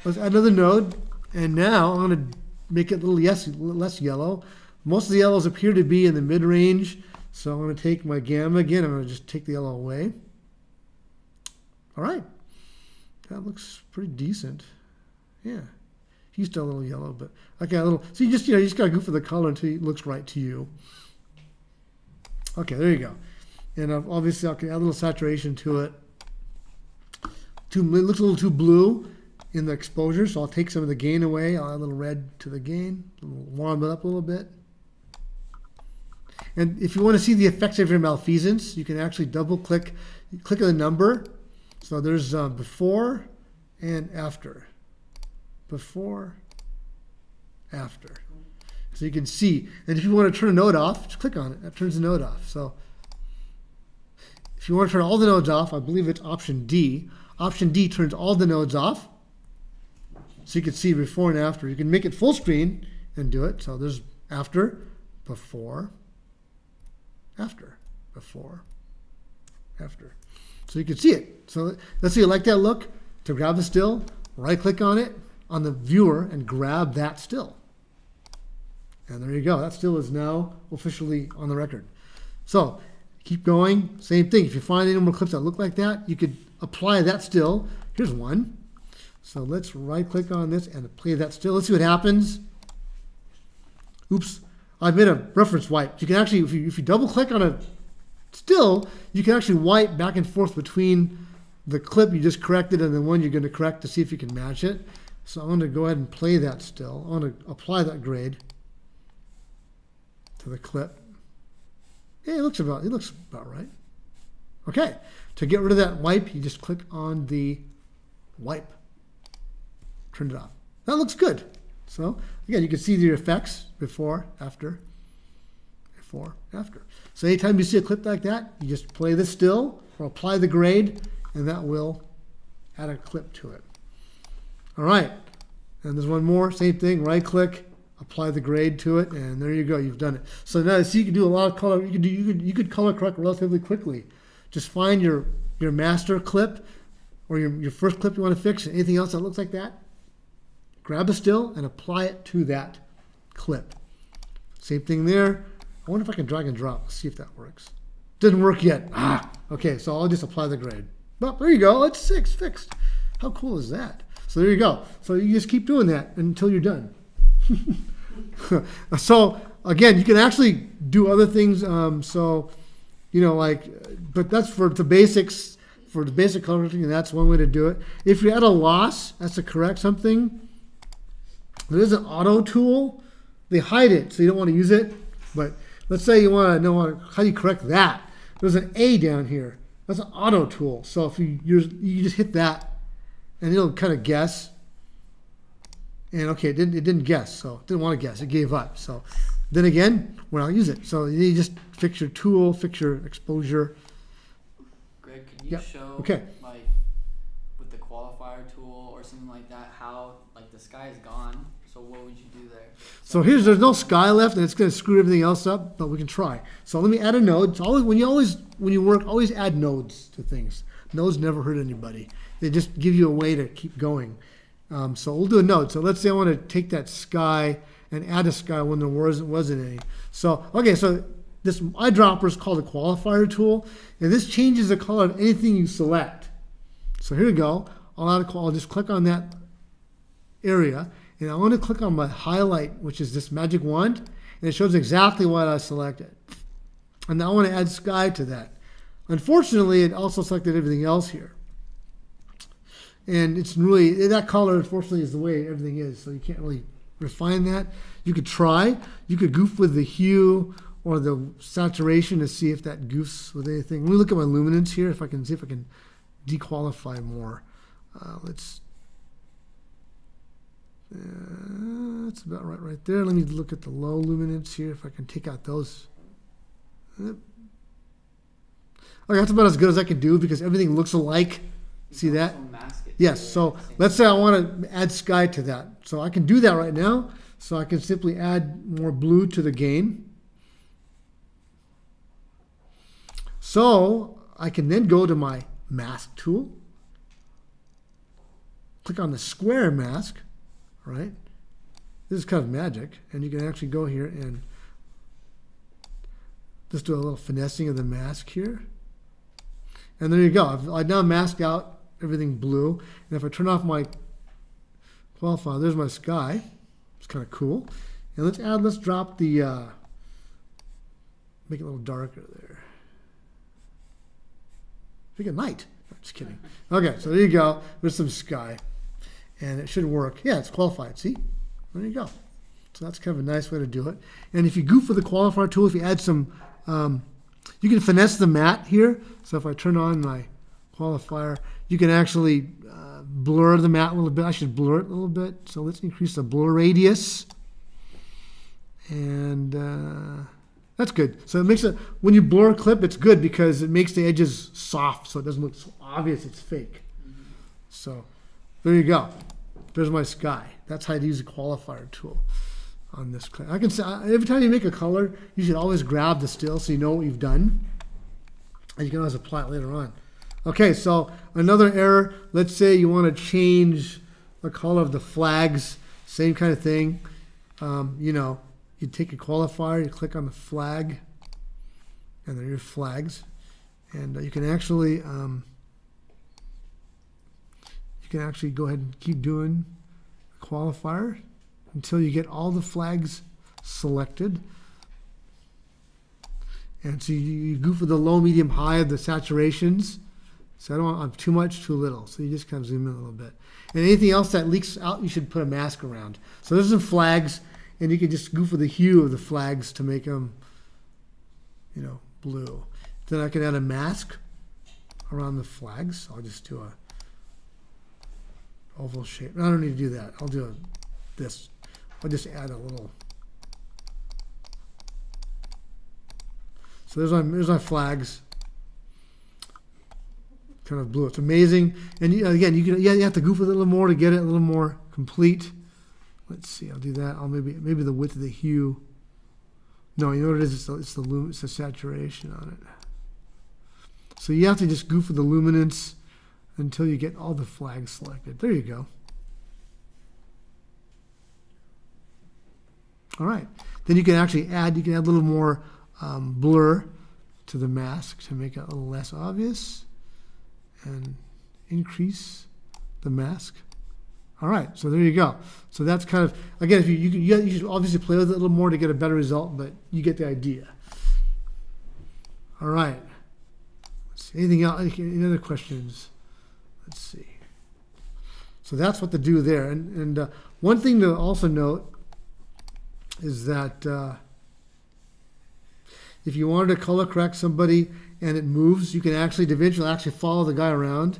let's add another node. And now I'm going to make it a little less yellow. Most of the yellows appear to be in the mid-range, so I'm going to take my gamma again. I'm going to just take the yellow away. All right, that looks pretty decent. Yeah, he's still a little yellow, but okay, a little. So you just you know you just got to go for the color until it looks right to you. Okay, there you go. And obviously I can add a little saturation to it. Too, it looks a little too blue in the exposure, so I'll take some of the gain away. I'll add a little red to the gain, warm it up a little bit. And if you want to see the effects of your malfeasance, you can actually double click, click on the number. So there's uh, before and after. Before, after. So you can see. And if you want to turn a node off, just click on it. That turns the node off. So if you want to turn all the nodes off, I believe it's option D. Option D turns all the nodes off. So you can see before and after. You can make it full screen and do it. So there's after, before, after, before, after. So you can see it. So let's see, you like that look? To grab the still, right click on it on the viewer and grab that still. And there you go. That still is now officially on the record. So keep going. Same thing. If you find any more clips that look like that, you could apply that still. Here's one. So let's right click on this and play that still. Let's see what happens. Oops. I've made a reference wipe. You can actually, if you, if you double click on a still, you can actually wipe back and forth between the clip you just corrected and the one you're going to correct to see if you can match it. So I'm going to go ahead and play that still. I want to apply that grade to the clip. Yeah, it looks about it looks about right. Okay, to get rid of that wipe, you just click on the wipe. Turn it off. That looks good. So again, you can see the effects before, after, before, after. So anytime you see a clip like that, you just play this still or apply the grade, and that will add a clip to it. All right, and there's one more, same thing, right click, apply the grade to it, and there you go, you've done it. So now see you can do a lot of color, you could do, you could, you could color correct relatively quickly. Just find your, your master clip or your, your first clip you want to fix, anything else that looks like that, grab a still and apply it to that clip. Same thing there. I wonder if I can drag and drop. Let's see if that works. Didn't work yet. Ah, okay, so I'll just apply the grade. Well, there you go. It's six fixed. How cool is that? So there you go. So you just keep doing that until you're done. so again, you can actually do other things. Um, so you know, like, but that's for the basics. For the basic coloring, and that's one way to do it. If you add a loss, that's to correct something. There is an auto tool. They hide it, so you don't want to use it. But let's say you want to know how do you correct that. There's an A down here. That's an auto tool. So if you you just hit that, and it'll kind of guess. And okay, it didn't it didn't guess, so it didn't want to guess. It gave up. So then again, we're not use it. So you just fix your tool, fix your exposure. Greg, can you show okay. like with the qualifier tool or something like that how like the sky is gone? So what would you do there? So here's there's no sky left, and it's going to screw everything else up. But we can try. So let me add a node. So always when you always when you work, always add nodes to things. Nodes never hurt anybody. They just give you a way to keep going. Um, so we'll do a node. So let's say I want to take that sky and add a sky when there wasn't wasn't any. So okay, so this eyedropper is called a qualifier tool, and this changes the color of anything you select. So here we go. I'll. I'll just click on that area, and I want to click on my highlight, which is this magic wand, and it shows exactly what I selected. And I want to add sky to that. Unfortunately, it also selected everything else here. And it's really, that color, unfortunately, is the way everything is, so you can't really refine that. You could try. You could goof with the hue or the saturation to see if that goofs with anything. Let me look at my luminance here, if I can see if I can dequalify more. Uh, let's uh, that's about right right there. Let me look at the low luminance here if I can take out those. Okay, that's about as good as I can do because everything looks alike. You See that? also mask it Yes, so at the same let's say I want to add sky to that. So I can do that right now. So I can simply add more blue to the gain. So I can then go to my mask tool, click on the square mask, right? This is kind of magic, and you can actually go here and just do a little finessing of the mask here. And there you go. I've, I've now masked out everything blue. And if I turn off my qualifier, there's my sky. It's kind of cool. And let's add, let's drop the, uh, make it a little darker there. Make it night. I'm just kidding. Okay, so there you go. There's some sky. And it should work. Yeah, it's qualified. See? There you go. So that's kind of a nice way to do it. And if you goof with the qualifier tool, if you add some, um, you can finesse the matte here. So if I turn on my qualifier, you can actually uh, blur the matte a little bit. I should blur it a little bit. So let's increase the blur radius. And uh, that's good. So it makes it, when you blur a clip, it's good because it makes the edges soft so it doesn't look so obvious it's fake. So there you go. There's my sky. That's how to use a qualifier tool on this clip. I can say, every time you make a color, you should always grab the still so you know what you've done. And you can always apply it later on. Okay, so another error. Let's say you want to change the color of the flags. Same kind of thing. Um, you know, you take a qualifier, you click on the flag, and there are your flags. And uh, you can actually um, you can actually go ahead and keep doing qualifier until you get all the flags selected. And so you, you go for the low, medium, high of the saturations. So I don't want too much, too little. So you just kind of zoom in a little bit. And anything else that leaks out, you should put a mask around. So there's some flags, and you can just go for the hue of the flags to make them, you know, blue. Then I can add a mask around the flags. I'll just do a oval shape. I don't need to do that. I'll do a, this. I'll just add a little. So there's my, there's my flags. Kind of blue. It's amazing. And you, again, you can yeah, you have to goof it a little more to get it a little more complete. Let's see. I'll do that. I'll maybe maybe the width of the hue. No, you know what it is? It's the, it's the lum it's the saturation on it. So you have to just goof with the luminance until you get all the flags selected. There you go. All right. Then you can actually add, you can add a little more um, blur to the mask to make it a little less obvious and increase the mask. All right, so there you go. So that's kind of, again, if you, you, you, you should obviously play with it a little more to get a better result, but you get the idea. All right. Anything else? Any other questions? Let's see. So that's what to do there. And, and uh, one thing to also note is that uh, if you wanted to color correct somebody and it moves, you can actually, DaVinci will actually follow the guy around.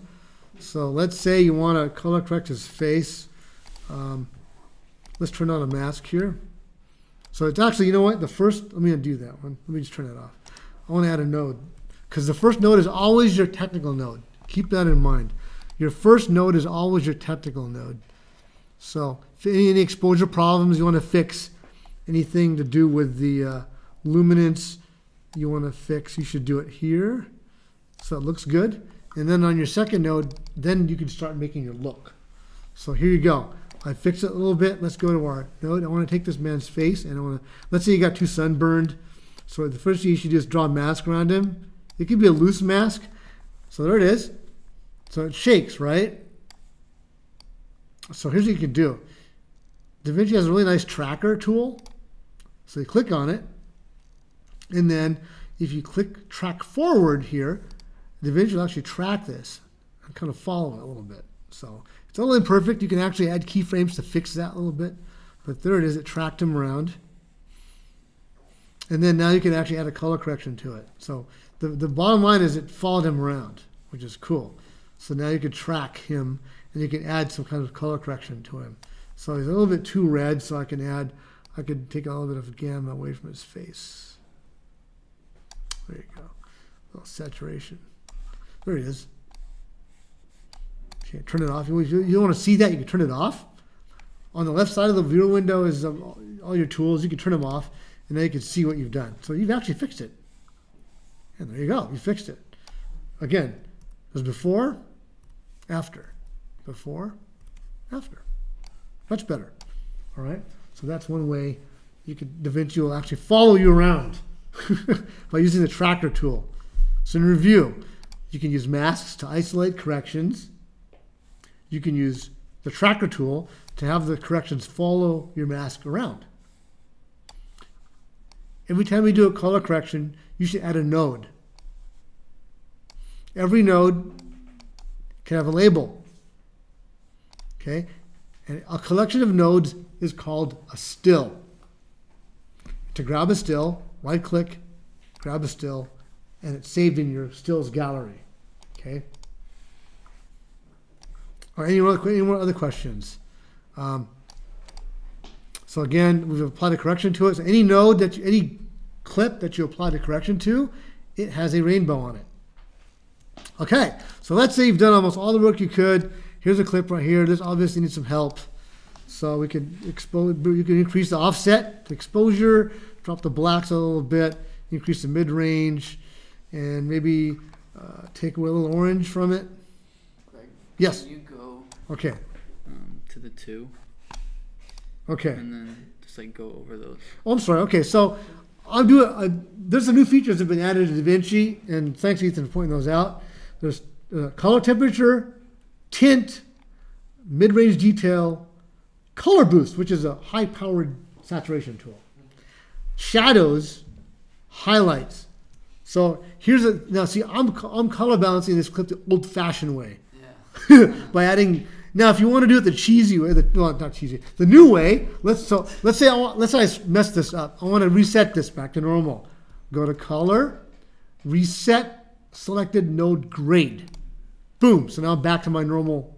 So let's say you want to color correct his face. Um, let's turn on a mask here. So it's actually, you know what? The first, let me undo that one. Let me just turn that off. I want to add a node because the first node is always your technical node. Keep that in mind. Your first node is always your technical node. So if any, any exposure problems you want to fix, anything to do with the uh, luminance you want to fix, you should do it here. So it looks good. And then on your second node, then you can start making your look. So here you go. I fixed it a little bit. Let's go to our node. I want to take this man's face and I want to, let's say you got too sunburned. So the first thing you should do is draw a mask around him. It could be a loose mask. So there it is. So it shakes, right? So here's what you can do. DaVinci has a really nice tracker tool. So you click on it. And then if you click track forward here, DaVinci will actually track this and kind of follow it a little bit. So it's a little imperfect. You can actually add keyframes to fix that a little bit. But there it is. It tracked him around. And then now you can actually add a color correction to it. So the, the bottom line is it followed him around, which is cool. So now you can track him and you can add some kind of color correction to him. So he's a little bit too red, so I can add, I could take a little bit of gamma away from his face. There you go. A little saturation. There it is. Okay, turn it off. You, you don't want to see that, you can turn it off. On the left side of the viewer window is um, all your tools. You can turn them off, and then you can see what you've done. So you've actually fixed it. And there you go. You fixed it. Again, as before, after. Before, after. Much better. All right? So that's one way you could, DaVinci will actually follow you around by using the tracker tool. So in review, you can use masks to isolate corrections. You can use the tracker tool to have the corrections follow your mask around. Every time you do a color correction, you should add a node. Every node can have a label. Okay? And a collection of nodes is called a still. To grab a still, right click, grab a still, and it's saved in your stills gallery. Okay? Or any more, any more other questions? Um, So again, we've applied a correction to it. So any node that you, any clip that you apply the correction to, it has a rainbow on it. Okay, so let's say you've done almost all the work you could. Here's a clip right here. This obviously needs some help. So we could expose, you can increase the offset, the exposure, drop the blacks a little bit, increase the mid range, and maybe uh, take away a little orange from it. Yes. Can you go Okay. um, to the two Okay. and then just like go over those? Oh, I'm sorry. Okay, so I'll do it. there's some new features that have been added to DaVinci, and thanks Ethan for pointing those out. There's uh, color temperature, tint, mid-range detail, color boost, which is a high-powered saturation tool, shadows, highlights. So here's a now. See, I'm I'm color balancing this clip the old-fashioned way Yeah. by adding. Now, if you want to do it the cheesy way, the well, not cheesy, the new way. Let's so let's say I want, let's say I mess this up. I want to reset this back to normal. Go to color, reset selected node grade. Boom. So now I'm back to my normal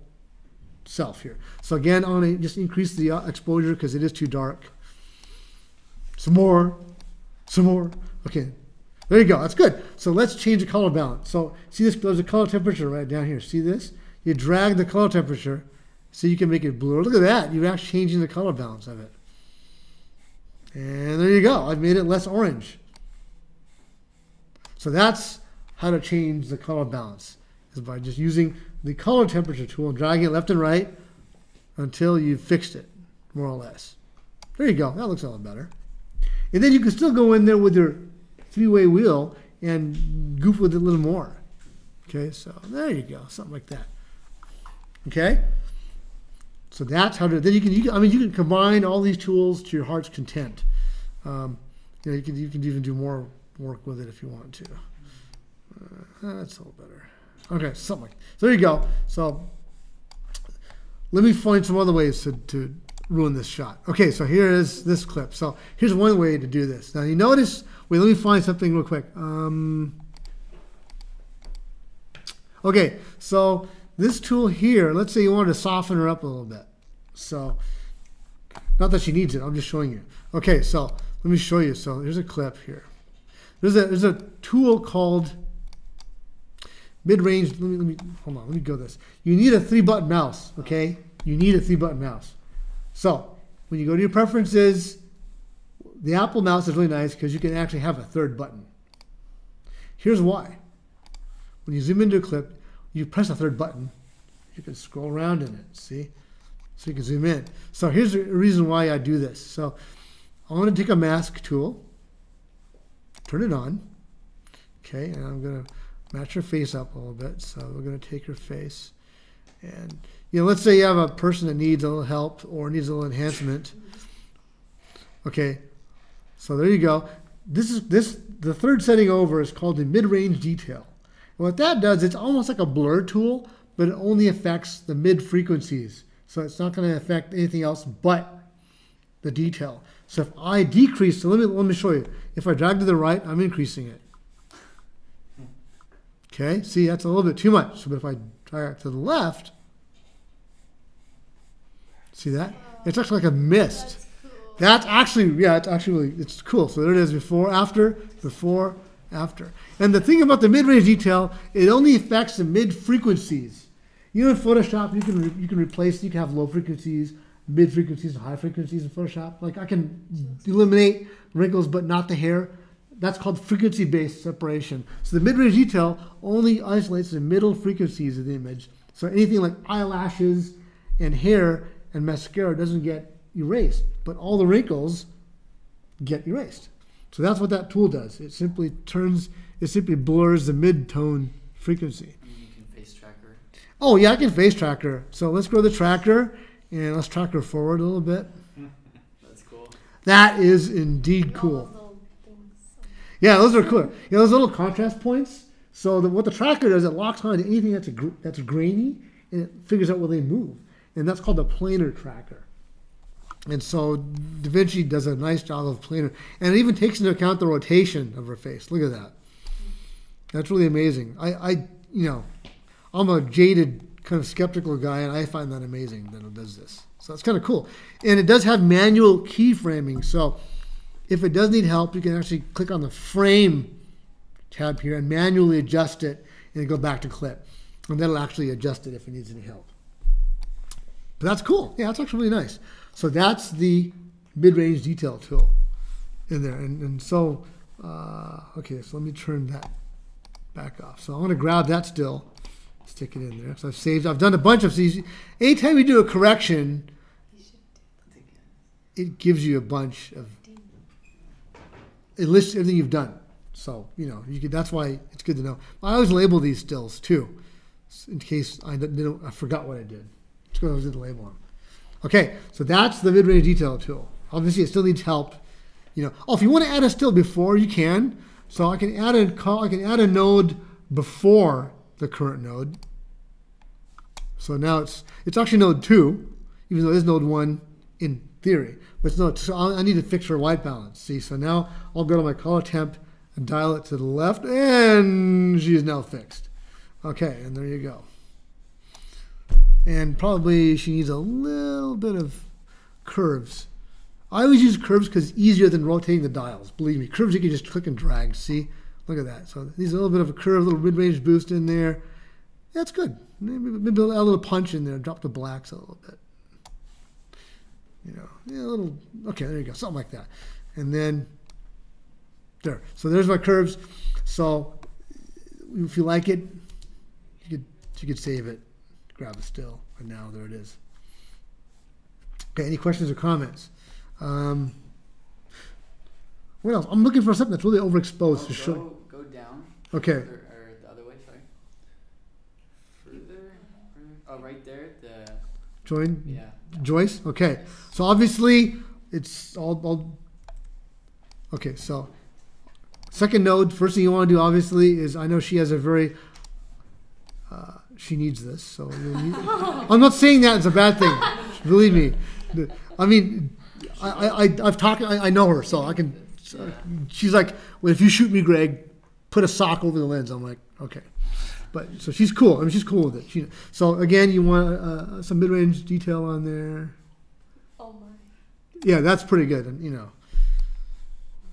self here. So again, I want to just increase the uh, exposure because it is too dark. Some more, some more. Okay, there you go. That's good. So let's change the color balance. So see this? There's a color temperature right down here. See this? You drag the color temperature so you can make it bluer. Look at that. You're actually changing the color balance of it. And there you go. I've made it less orange. So that's how to change the color balance is by just using the color temperature tool and dragging it left and right until you've fixed it, more or less. There you go. That looks a lot better. And then you can still go in there with your three-way wheel and goof with it a little more. Okay, so there you go, something like that. Okay, so that's how to. Then you can, you can I mean, you can combine all these tools to your heart's content. Um, you know, you can you can even do more work with it if you want to. Uh, that's a little better. Okay, something. So there you go. So let me find some other ways to, to ruin this shot. Okay, so here is this clip. So here's one way to do this. Now you notice. Wait, let me find something real quick. Um, okay, so this tool here. Let's say you wanted to soften her up a little bit. So not that she needs it. I'm just showing you. Okay, so let me show you. So here's a clip here. There's a there's a tool called mid-range. Let me let me hold on. Let me go this. You need a three-button mouse. Okay, you need a three-button mouse. So when you go to your preferences, the Apple mouse is really nice because you can actually have a third button. Here's why. When you zoom into a clip, you press a third button. You can scroll around in it. See, so you can zoom in. So here's the reason why I do this. So I want to take a mask tool, turn it on. Okay, and I'm gonna match her face up a little bit. So we're gonna take her face, and you know, let's say you have a person that needs a little help or needs a little enhancement. Okay, so there you go. This is this the third setting over is called the mid-range detail. And what that does, it's almost like a blur tool, but it only affects the mid frequencies. So it's not going to affect anything else but the detail. So if I decrease, so let me let me show you. If I drag to the right, I'm increasing it. Okay, see that's a little bit too much. So if I try it to the left, see that? It's actually like a mist. That's actually, yeah, it's actually, really- it's cool. So there it is, before, after, before, after. And the thing about the mid-range detail, it only affects the mid-frequencies. You know, in Photoshop, you can re- you can replace, you can have low frequencies, mid frequencies, and high frequencies in Photoshop. Like I can eliminate wrinkles, but not the hair. That's called frequency-based separation. So the mid-range detail only isolates the middle frequencies of the image. So anything like eyelashes and hair and mascara doesn't get erased, but all the wrinkles get erased. So that's what that tool does. It simply turns, it simply blurs the mid-tone frequency. You can face tracker. Oh yeah, I can face tracker. So let's go to the tracker and let's track her forward a little bit. That's cool. That is indeed cool. Yeah, those are cool. Yeah, those little contrast points. So the, what the tracker does, it locks onto anything that's gr- that's grainy, and it figures out where they move, and that's called a planar tracker. And so DaVinci does a nice job of planar, and it even takes into account the rotation of her face. Look at that. That's really amazing. I, I you know, I'm a jaded kind of skeptical guy, and I find that amazing that it does this. So it's kind of cool. And it does have manual keyframing. So if it does need help, you can actually click on the frame tab here and manually adjust it and go back to clip. And that'll actually adjust it if it needs any help. But that's cool. Yeah, that's actually really nice. So that's the mid-range detail tool in there. And, and so, uh, okay, so let me turn that back off. So I'm going to grab that still, stick it in there. So I've saved, I've done a bunch of these. Anytime you do a correction, it gives you a bunch of, it lists everything you've done. So, you know, you could, that's why it's good to know. I always label these stills too, in case I, didn't, I forgot what I did. It's because I didn't label them. Okay, so that's the mid-range detail tool. Obviously, it still needs help. You know, oh, if you want to add a still before, you can. So I can add a call. I can add a node before the current node. So now it's it's actually node two, even though it is node one in theory. But not. So I need to fix her white balance. See, so now I'll go to my color temp and dial it to the left, and she is now fixed. Okay, and there you go. And probably she needs a little bit of curves. I always use curves because it's easier than rotating the dials. Believe me, curves you can just click and drag. See, look at that. So there's a little bit of a curve, a little mid-range boost in there. That's good. Maybe a little punch in there. Drop the blacks a little bit. You know, yeah, a little. Okay, there you go. Something like that. And then there. So there's my curves. So if you like it, you could you could save it, grab it still, and now there it is. Okay, any questions or comments? Um, what else? I'm looking for something that's really overexposed Oh, to show. go, go down. Okay. Further, or the other way, sorry. Further, further. Oh, right there. The Join yeah. Joyce. Okay, so obviously it's all, all. Okay, so second node. First thing you want to do, obviously, is I know she has a very. Uh, she needs this, so you need- I'm not saying that it's a bad thing. Believe me. I mean, I, I, I- I've talked. I, I know her, so I can. She's like, well, if you shoot me, Greg, put a sock over the lens. I'm like, okay. But so she's cool. I mean, she's cool with it. She, so again, you want uh, some mid-range detail on there. Oh my. Yeah, that's pretty good. And you know,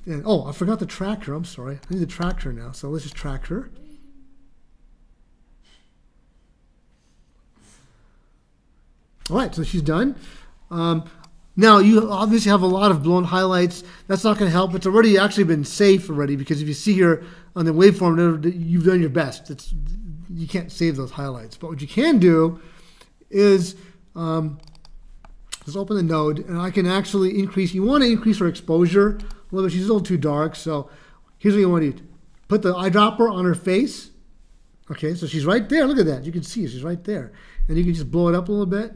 and oh, I forgot the tracker. I'm sorry. I need the tracker now. So let's just track her. All right, so she's done. Um, now you obviously have a lot of blown highlights. That's not going to help. It's already actually been safe already because if you see here on the waveform, you've done your best. It's you can't save those highlights. But what you can do is um, Let's open the node, and I can actually increase. You want to increase her exposure a little bit. She's a little too dark, so here's what you want to do: put the eyedropper on her face. Okay, so she's right there. Look at that. You can see she's right there, and you can just blow it up a little bit,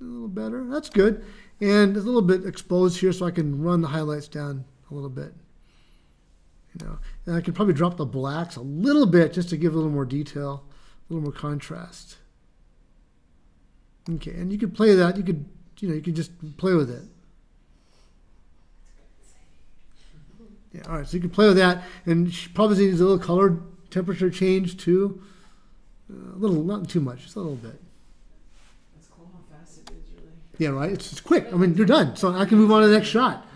a little better. That's good, and it's a little bit exposed here, so I can run the highlights down a little bit. You know, and I can probably drop the blacks a little bit just to give a little more detail, a little more contrast. Okay, and you could play that. You could you know, you could just play with it. Yeah, all right, so you can play with that, and she probably needs a little color temperature change too. Uh, a little, not too much, just a little bit. That's cool how fast it is, really. Yeah, right. It's, it's quick. I mean, you're done. So I can move on to the next shot.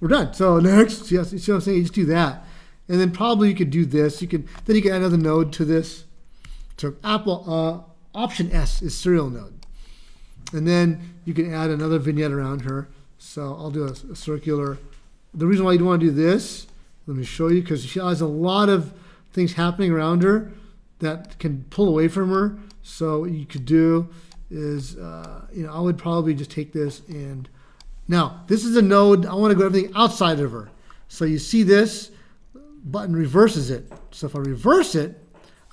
We're done. So next, yes, you see what I'm saying? You just do that, and then probably you could do this. You could then you can add another node to this. So Apple uh, option S is serial node. And then you can add another vignette around her. So I'll do a, a circular. The reason why you'd want to do this, let me show you, because she has a lot of things happening around her that can pull away from her. So what you could do is, uh, you know, I would probably just take this and now this is a node. I want to go everything outside of her. So you see this button reverses it. So if I reverse it,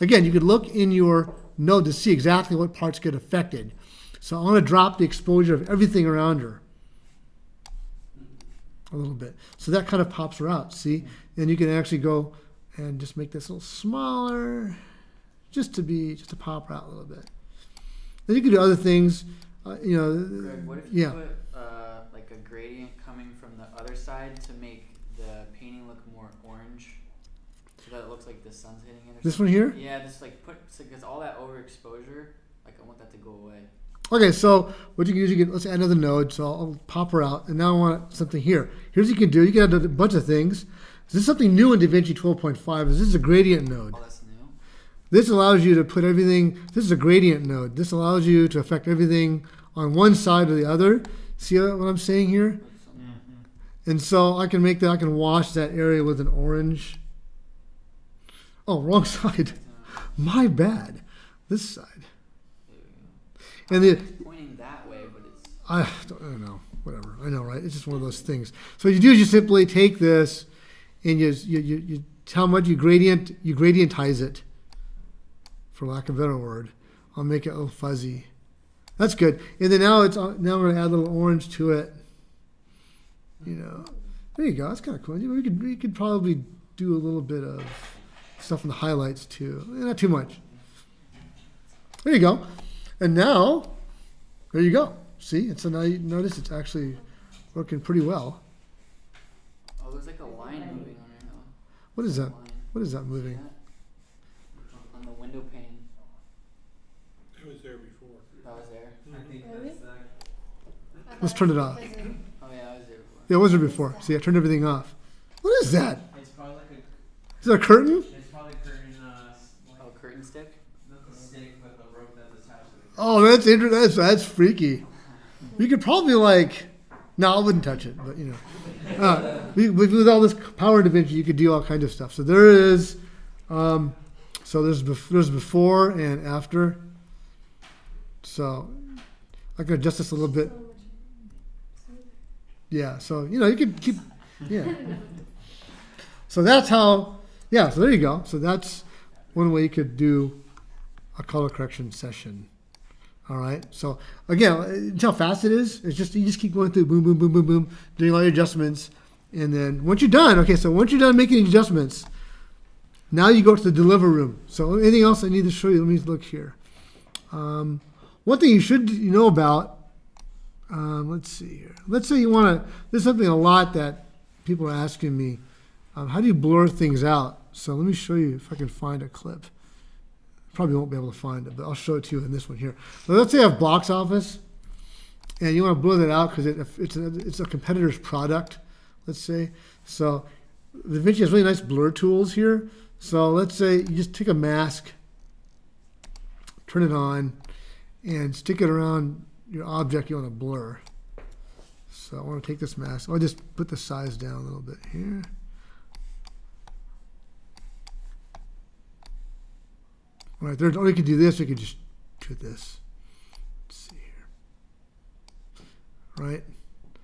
again, you could look in your node to see exactly what parts get affected. So I want to drop the exposure of everything around her a little bit. So that kind of pops her out, see? And you can actually go and just make this a little smaller, just to be, just to pop her out a little bit. Then you can do other things, uh, you know. Greg, what if you yeah. put uh, like a gradient coming from the other side to make the painting look more orange, that looks like the sun's hitting it? Or This one here? Yeah, just like put because all that overexposure, like I want that to go away. Okay, so what you can do is you can let's add another node. So I'll pop her out, and now I want something here. Here's what you can do. You can add a bunch of things. This is something new in DaVinci 12.5. Is This is a gradient node. Oh, that's new. This allows you to put everything. This is a gradient node. This allows you to affect everything on one side or the other. See what I'm saying here? Mm-hmm. And so I can make that. I can wash that area with an orange. Oh, wrong side. My bad. This side. And the It's pointing that way, but it's I don't, I don't know. Whatever. I know, right? It's just one of those things. So what you do is you simply take this and you you, you, you tell them what you gradient you gradientize it, for lack of a better word. I'll make it a little fuzzy. That's good. And then now it's now we're gonna add a little orange to it. You know, there you go. That's kind of cool. We could we could probably do a little bit of stuff in the highlights too. Eh, Not too much. There you go. And now, there you go. See, and so now you notice it's actually working pretty well. oh, there's like a line moving on your hill. What is that? What is that moving? that? On the window pane. It was there before. That was there. I think Really? that's that. Let's turn it off. Oh yeah, I was there before. Yeah, it was there before. See, I turned everything off. What is that? It's probably like a. Is that a curtain? a. It's probably curtain. Uh, s- Oh, like curtain stick. not the stick, but the rope that's attached to it. Oh, that's interesting. That's, that's freaky. You could probably like, no, I wouldn't touch it, but you know, uh, we- with, all this power DaVinci, you could do all kinds of stuff. So there is, um, so there's bef- there's before and after. So I can adjust this a little bit. Yeah, so you know you could keep, yeah. So that's how, yeah. So there you go. So that's one way you could do a color correction session. All right. So again, uh, how fast it is. It's just you just keep going through, boom, boom, boom, boom, boom, doing all your adjustments, and then once you're done, okay. So once you're done making adjustments, now you go to the deliver room. So anything else I need to show you? Let me look here. Um, one thing you should you know about. Um, let's see here. Let's say you want to. There's something a lot that people are asking me. Um, how do you blur things out? So let me show you if I can find a clip. Probably won't be able to find it, but I'll show it to you in this one here. So let's say I have box office, and you want to blur that out because it, it's a, it's a competitor's product. Let's say so. DaVinci has really nice blur tools here. So let's say you just take a mask, turn it on, and stick it around your object you want to blur. So I want to take this mask. I'll just put the size down a little bit here. All right, there, or you could do this, or you could just do this. Let's see here. Right?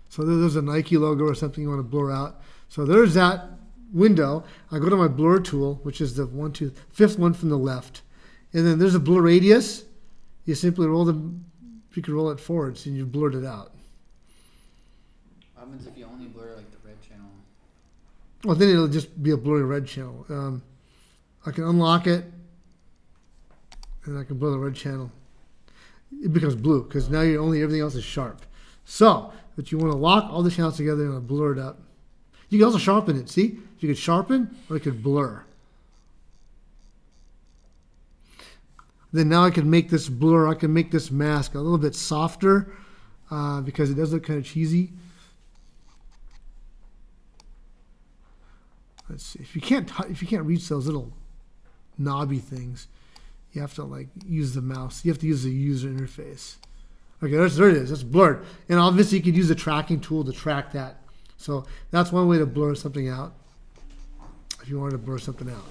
So there's a Nike logo or something you want to blur out. So there's that window. I go to my blur tool, which is the one, two, fifth one from the left. And then there's a blur radius. You simply roll the, you can roll it forwards and you've blurred it out. What happens if you only blur like the red channel? Well, then it'll just be a blurry red channel. Um, I can unlock it, and I can blur the red channel. It becomes blue because now you're only everything else is sharp. So, but you want to lock all the channels together and blur it up. You can also sharpen it. See, you could sharpen or you could blur. Then now I can make this blur. I can make this mask a little bit softer uh, because it does look kind of cheesy. Let's see. If you can't if you can't reach those little knobby things, you have to like use the mouse. You have to use the user interface. Okay, there it is. It's blurred, and obviously you could use the tracking tool to track that. So that's one way to blur something out. If you wanted to blur something out.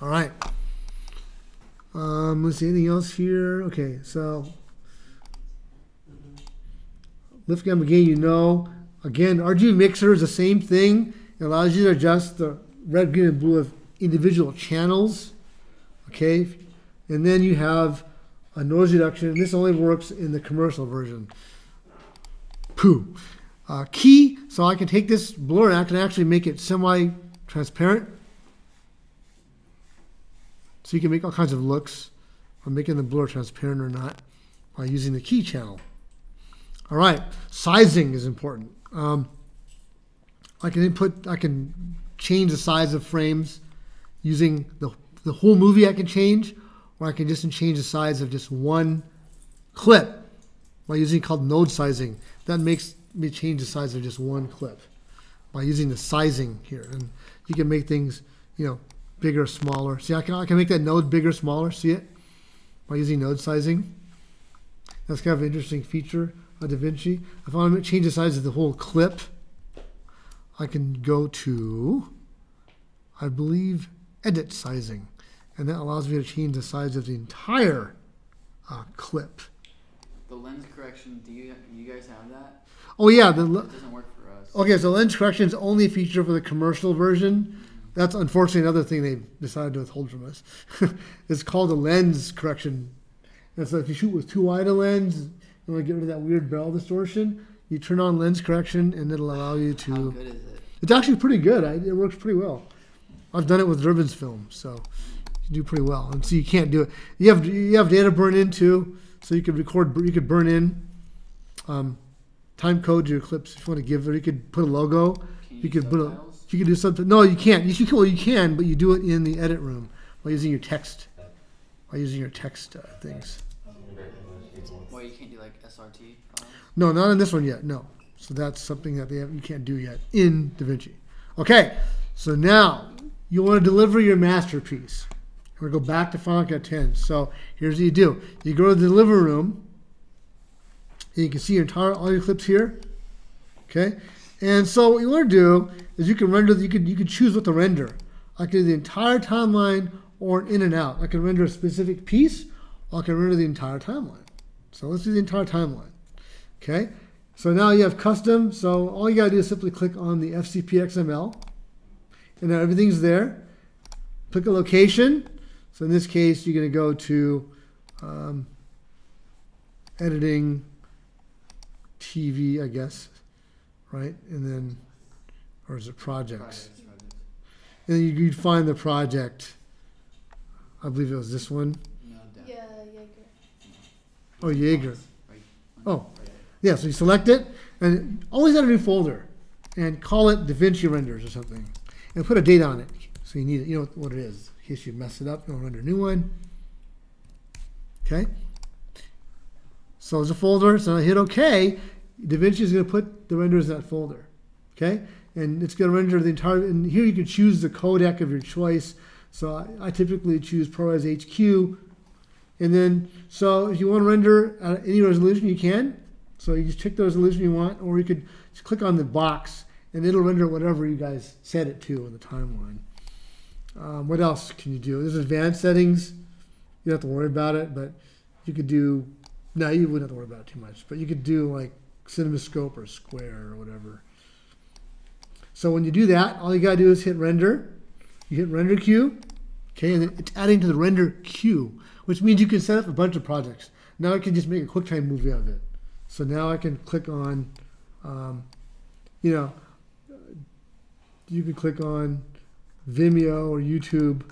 All right. Um, let's see anything else here. Okay, so lift gamma gain, you know. Again, RGB mixer is the same thing. It allows you to adjust the red, green, and blue of individual channels. Okay, and then you have a noise reduction. This only works in the commercial version. Pooh. Uh, key, so I can take this blur and I can actually make it semi-transparent. So you can make all kinds of looks on making the blur transparent or not by using the key channel. All right, sizing is important. Um, I can input, I can change the size of frames using the, the whole movie I can change, or I can just change the size of just one clip by using called node sizing. That makes me change the size of just one clip by using the sizing here. And you can make things, you know, bigger, or smaller. See, I can, I can make that node bigger, smaller. See it? By using node sizing. That's kind of an interesting feature of DaVinci. If I want to change the size of the whole clip, I can go to, I believe, edit sizing. And that allows me to change the size of the entire uh, clip. The lens correction, do you you guys have that? Oh, yeah. The, It doesn't work for us. Okay, so lens correction is only a feature for the commercial version. That's unfortunately another thing they decided to withhold from us. it's called a lens correction. And so if you shoot with too wide a lens, you want to get rid of that weird barrel distortion, you turn on lens correction and it'll allow you to. How good is it? It's actually pretty good. I, it works pretty well. I've done it with Durbin's film, so do pretty well. And so you can't do it. You have you have data burn in too, so you could record. You could burn in um, time code your clips if you want to give, or you could put a logo. Can you, You could put a, you could do something. No, you can't. You should, well, you can, but you do it in the edit room by using your text, by using your text uh, things. Well, you can't do like SRT files. No, not in this one yet. No. So that's something that they have, you can't do yet in DaVinci. Okay. So now you want to deliver your masterpiece. We're going to go back to Final Cut 10. So here's what you do. You go to the deliver room. You can see your entire all your clips here. Okay. And so what you want to do is you can render. You could you could choose what to render. I can do the entire timeline or an in and out. I can render a specific piece, or I can render the entire timeline. So let's do the entire timeline. Okay. So now you have custom. So all you gotta do is simply click on the FCP XML, and now everything's there. Click a location. So in this case, you're gonna go to um, editing TV, I guess, right? And then, or is it projects? And then you- you'd find the project. I believe it was this one. Yeah, Jaeger. Oh, Jaeger. Oh, yeah. So you select it, and always add a new folder, and call it DaVinci Renders or something, and put a date on it. So you need it. You know what it is case you mess it up. You'll render a new one. Okay. So there's a folder. So I hit OK. DaVinci is going to put the renders in that folder. Okay, and it's going to render the entire. And here you can choose the codec of your choice. So I, I typically choose ProRes HQ. And then, so if you want to render at any resolution, you can. So you just pick the resolution you want, or you could just click on the box and it'll render whatever you guys set it to in the timeline. Um, what else can you do? There's advanced settings. You don't have to worry about it, but you could do. No, you wouldn't have to worry about it too much. But you could do like CinemaScope or Square or whatever. So when you do that, all you gotta do is hit render. You hit render queue. Okay, and it's adding to the render queue, which means you can set up a bunch of projects. Now I can just make a QuickTime movie of it. So now I can click on, um, you know, you can click on Vimeo or YouTube,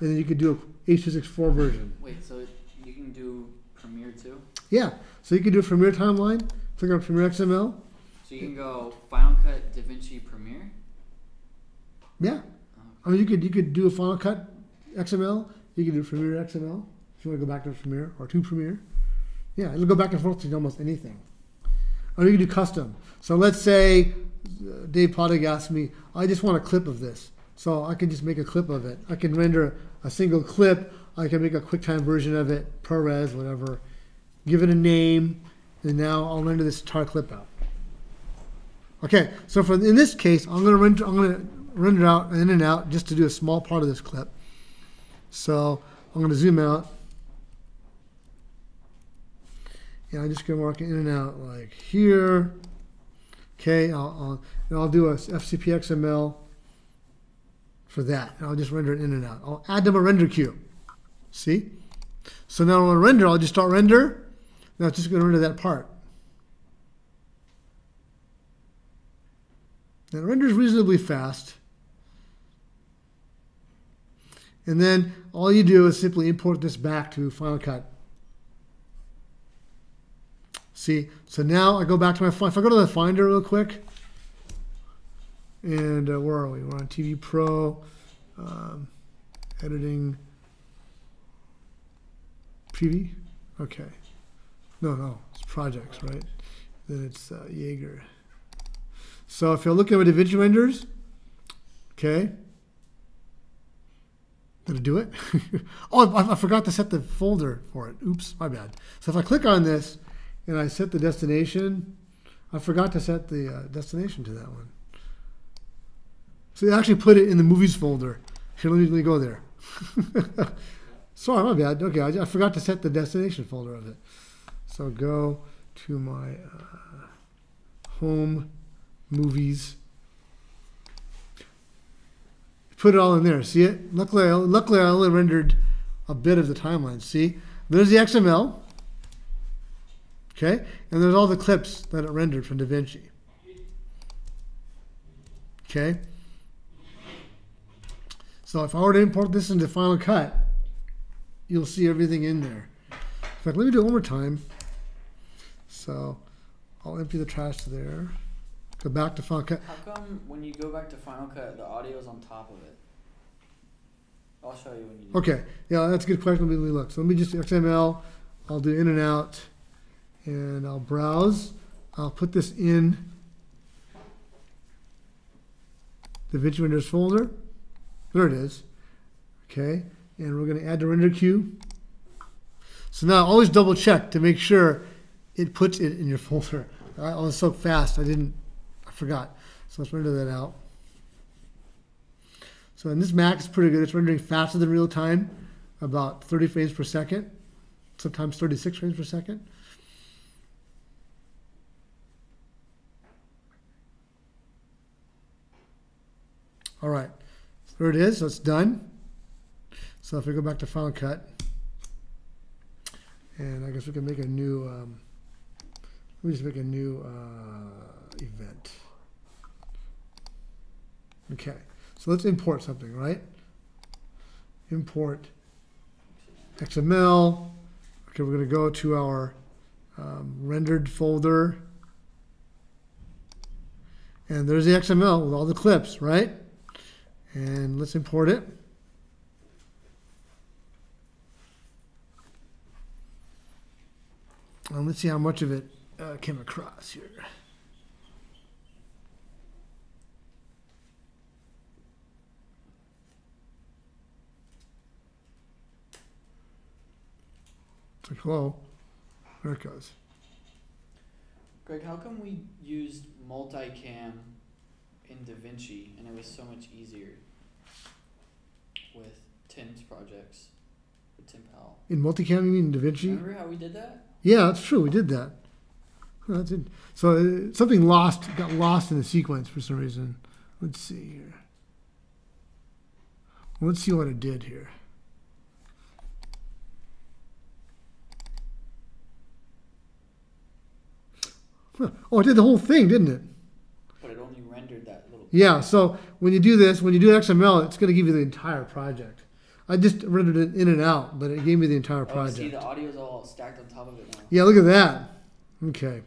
and then you could do a H.264 version. Wait, so you can do Premiere too? Yeah, so you could do a Premiere timeline, click on Premiere XML. So you can go Final Cut, DaVinci Premiere. Yeah, I mean you could you could do a Final Cut XML, you could do Premiere XML if you want to go back to Premiere or to Premiere. Yeah, it'll go back and forth to almost anything. Or you can do custom. So let's say uh, Dave Podig asked me, I just want a clip of this. So I can just make a clip of it. I can render a single clip. I can make a QuickTime version of it, ProRes, whatever. Give it a name, and now I'll render this entire clip out. Okay, so for in this case, I'm gonna render I'm gonna render out in and out just to do a small part of this clip. So I'm gonna zoom out. Yeah, I'm just gonna mark it in and out like here. Okay, I'll, I'll and I'll do a FCP XML for that. And I'll just render it in and out. I'll add them a render queue. See? So now I render, I'll just start render. Now it's just gonna render that part. Now it renders reasonably fast. And then all you do is simply import this back to Final Cut. See, so now I go back to my, if I go to the Finder real quick, and uh, where are we? We're on TV Pro, um, editing, preview, okay. No, no, it's projects, right? Then it's uh, Jaeger. So if you're looking at DaVinci renders, okay. Did it do it? oh, I, I forgot to set the folder for it. Oops, my bad. So if I click on this and I set the destination, I forgot to set the uh, destination to that one. So they actually put it in the movies folder. Here, let me, let me go there. Sorry, my bad. Okay, I, I forgot to set the destination folder of it. So go to my uh, home movies. Put it all in there. See it? Luckily, I, luckily I only rendered a bit of the timeline. See, there's the XML. Okay, and there's all the clips that it rendered from DaVinci. Okay. So if I were to import this into Final Cut, you'll see everything in there. In fact, let me do it one more time. So I'll empty the trash there. Go back to Final Cut. How come when you go back to Final Cut, the audio is on top of it? I'll show you when you do. Okay, yeah, that's a good question. Let me look. So let me just XML. I'll do in and out, and I'll browse. I'll put this in the DaVinci Renders folder. There it is. Okay, and we're going to add the render queue. So now always double check to make sure it puts it in your folder. I was so fast, I didn't, I forgot. So let's render that out. So in this Mac, it's pretty good. It's rendering faster than real time, about 30 frames per second, sometimes 36 frames per second. All right, there it is. It's done. So if we go back to Final Cut, and I guess we can make a new, um, let me just make a new uh, event. Okay. So let's import something, right? Import XML. Okay, we're going to go to our um, rendered folder. And there's the XML with all the clips, right? And let's import it. And let's see how much of it uh, came across here. It's like, hello. There it goes. Greg, how come we used multicam in DaVinci and it was so much easier with Tim's projects with Tim Powell? In multicam, you mean DaVinci? Remember how we did that? Yeah, that's true. We did that. That's it. So uh, something lost got lost in the sequence for some reason. Let's see here. Let's see what it did here. Oh, it did the whole thing, didn't it? But it only rendered that little. Yeah. So when you do this, when you do XML, it's going to give you the entire project. I just rendered it in and out, but it gave me the entire project. Oh, see, project. the audio's all stacked on top of it now. Yeah, look at that. Okay.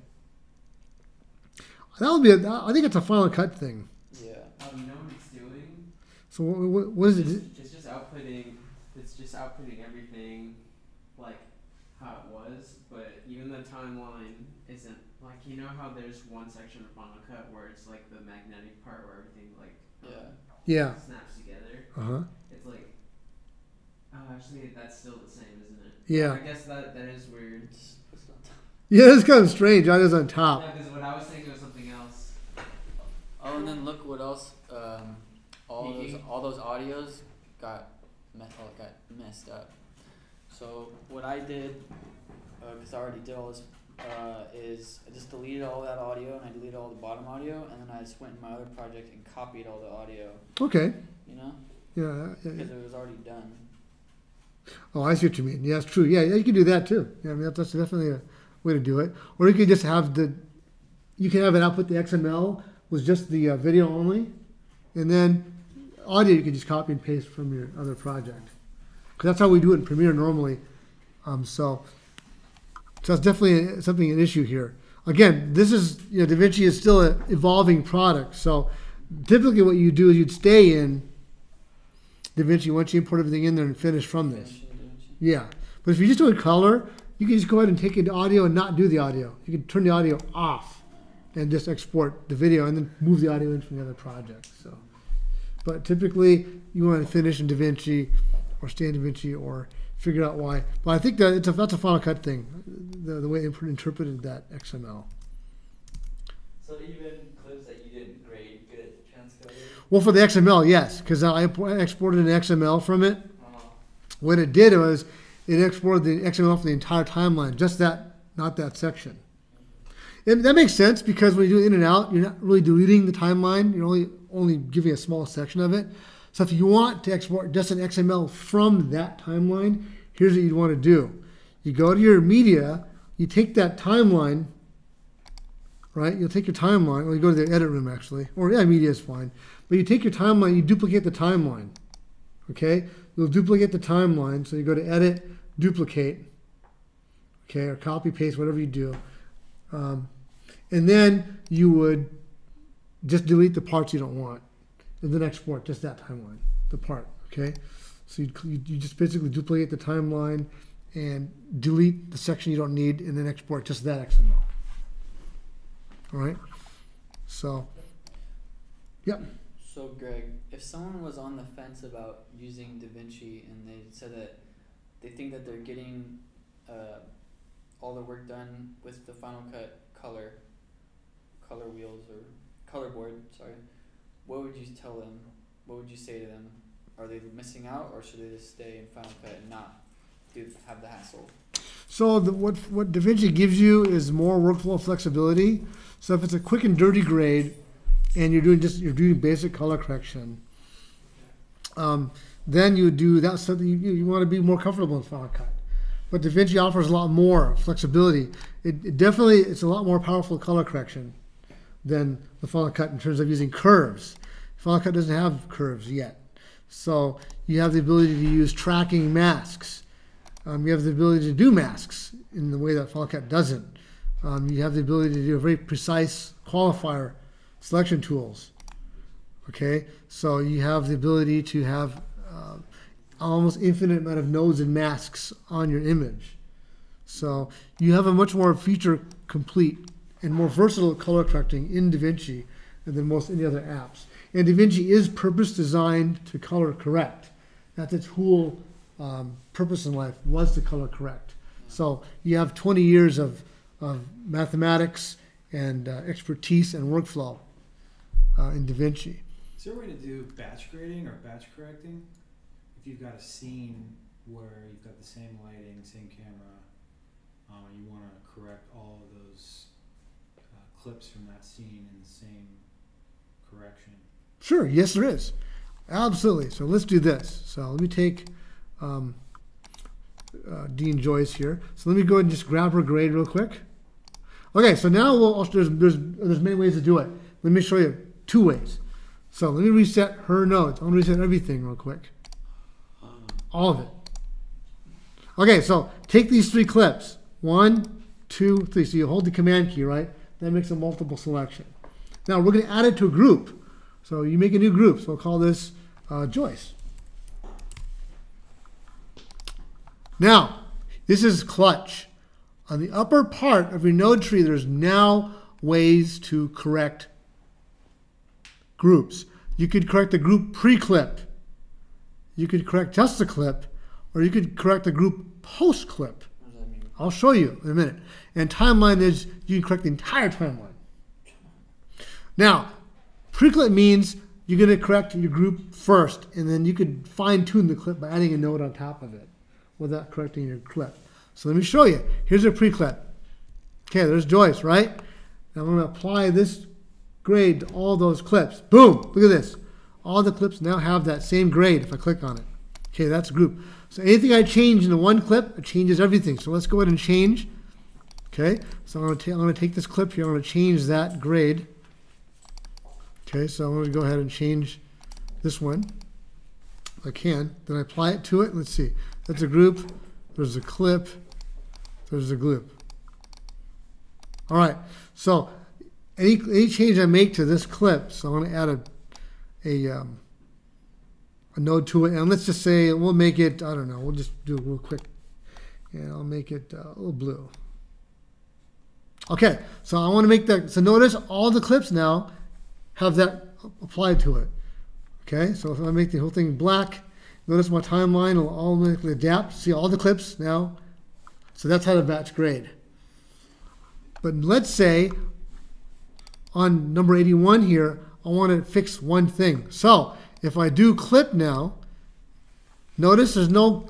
That would be. A, I think it's a final cut thing. Yeah. Oh, you know what it's doing? So what, what, what is it? It's, it's just outputting. It's just outputting everything like how it was, but even the timeline isn't like you know how there's one section of Final Cut where it's like the magnetic part where everything like um, Yeah. Yeah. snaps together. Uh huh. It's like oh, actually that's still the same, isn't it? Yeah. I guess that that is weird. It's, it's. Yeah, it's kind of strange. That is on top. Yeah, because what I was thinking was something else. Oh, and then look what else. Um, all those all those audios got me- oh, got messed up. So what I did, because I already did all this, uh, is I just deleted all that audio and I deleted all the bottom audio, and then I just went in my other project and copied all the audio. Okay. You know, Yeah. yeah, yeah. because it was already done. Oh, I see what you mean. Yeah, it's true. Yeah, yeah, you can do that too. Yeah, I mean that's definitely a way to do it. Or you could just have the, you can have it output the XML with just the uh, video only, and then audio you can just copy and paste from your other project. Because that's how we do it in Premiere normally. Um, so, so that's definitely something an issue here. Again, this is you know DaVinci is still an evolving product. So typically, what you do is you'd stay in DaVinci once you import everything in there and finish from this. Finish it, didn't you? Yeah, but if you're just doing color, you can just go ahead and take the audio and not do the audio. You can turn the audio off and just export the video and then move the audio in from the other project. So, but typically you want to finish in DaVinci or stay in DaVinci or figure out why. But I think that it's a, that's a Final Cut thing, the, the way it interpreted that XML. So even clips that you didn't grade get transcoded. Well, for the XML, yes, because I exported an XML from it. Uh, What it did was it exported the XML for the entire timeline, just that, not that section. And that makes sense because when you do in and out, you're not really deleting the timeline. You're only only giving a small section of it. So if you want to export just an XML from that timeline, here's what you'd want to do. You go to your media, you take that timeline, right? You'll take your timeline, or you go to the edit room actually, or yeah, media is fine. But you take your timeline, you duplicate the timeline. Okay? You'll duplicate the timeline. So you go to edit, duplicate, okay, or copy paste, whatever you do. Um, and then you would just delete the parts you don't want and then export just that timeline, the part, okay? So you, you, just basically duplicate the timeline and delete the section you don't need and then export just that XML. All right? So, yep. So Greg, if someone was on the fence about using DaVinci and they said that they think that they're getting uh, all the work done with the Final Cut color, color wheels or color board, sorry, what would you tell them? What would you say to them? Are they missing out, or should they just stay in Final Cut and not do have the hassle? So the, what what DaVinci gives you is more workflow flexibility. So if it's a quick and dirty grade, and you're doing just you're doing basic color correction, um, then you do that's something you, you want to be more comfortable in Final Cut. But DaVinci offers a lot more flexibility. It, it definitely it's a lot more powerful color correction than the Final Cut in terms of using curves. Final Cut doesn't have curves yet, so you have the ability to use tracking masks. Um, you have the ability to do masks in the way that Final Cut doesn't. Um, you have the ability to do very precise qualifier selection tools. Okay, so you have the ability to have uh, almost infinite amount of nodes and masks on your image. So you have a much more feature complete and more versatile color correcting in DaVinci than most any other apps. And DaVinci is purpose designed to color correct. That's its whole um, purpose in life was to color correct. So you have 20 years of, of mathematics and uh, expertise and workflow uh, in DaVinci. Is there a way to do batch grading or batch correcting? If you've got a scene where you've got the same lighting, same camera, um, you want to correct all of those clips from that scene in the same correction. Sure, yes, there is. Absolutely. So let's do this. So let me take um, uh, Dean Joyce here. So let me go ahead and just grab her grade real quick. Okay, so now we'll, there's, there's, there's many ways to do it. Let me show you two ways. So let me reset her notes. I'm going to reset everything real quick. All of it. Okay, so take these three clips. One, two, three. So you hold the command key, right? That makes a multiple selection. Now we're going to add it to a group. So you make a new group. So we'll call this uh, Joyce. Now, this is clutch. On the upper part of your node tree, there's now ways to correct groups. You could correct the group pre-clip. You could correct just the clip, or you could correct the group post-clip. What does that mean? I'll show you in a minute. And timeline is you can correct the entire timeline. Now, pre-clip means you're going to correct your group first, and then you could fine-tune the clip by adding a node on top of it without correcting your clip. So let me show you. Here's a pre-clip. Okay, there's Joyce, right? Now I'm going to apply this grade to all those clips. Boom! Look at this. All the clips now have that same grade if I click on it. Okay, that's a group. So anything I change in the one clip, it changes everything. So let's go ahead and change. Okay, so I'm going to, I'm to take this clip here. I'm going to change that grade. Okay, so I'm to go ahead and change this one. I can. Then I apply it to it. Let's see. That's a group. There's a clip. There's a group. All right. So any, any change I make to this clip, so I'm going to add a, a, um, a node to it. And let's just say we'll make it, I don't know, we'll just do it real quick. and I'll make it uh, a little blue. Okay, so I want to make that. So notice all the clips now have that applied to it. Okay, so if I make the whole thing black, notice my timeline will automatically adapt. See all the clips now. So that's how to batch grade. But let's say on number 81 here, I want to fix one thing. So if I do clip now, notice there's no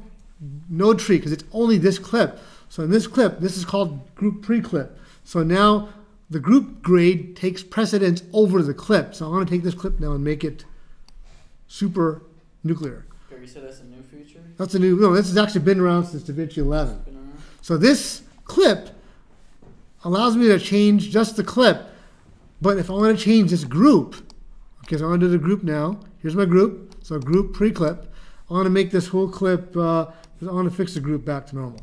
node tree because it's only this clip. So in this clip, this is called group pre-clip. So now the group grade takes precedence over the clip. So I'm going to take this clip now and make it super nuclear. Okay, you said that's a new feature? That's a new, no, this has actually been around since DaVinci 11. Been around? So this clip allows me to change just the clip. But if I want to change this group, okay, so I'm going to do the group now. Here's my group. So group pre-clip. I want to make this whole clip, uh, I want to fix the group back to normal.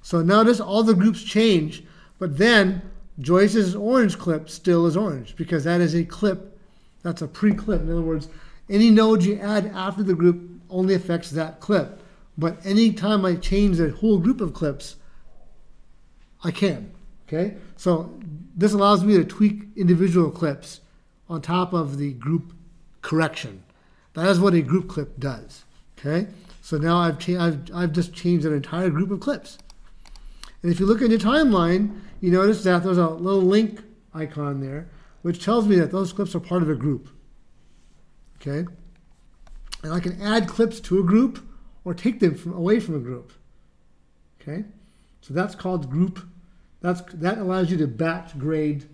So now notice all the groups change, but then Joyce's orange clip still is orange because that is a clip, that's a pre-clip. In other words, any node you add after the group only affects that clip. But anytime I change the whole group of clips, I can. Okay? So this allows me to tweak individual clips on top of the group correction. That is what a group clip does. Okay? So now I've, I've, I've just changed an entire group of clips. And if you look at your timeline, you notice that there's a little link icon there, which tells me that those clips are part of a group. Okay? And I can add clips to a group or take them from, away from a group. Okay? So that's called group. That's, that allows you to batch grade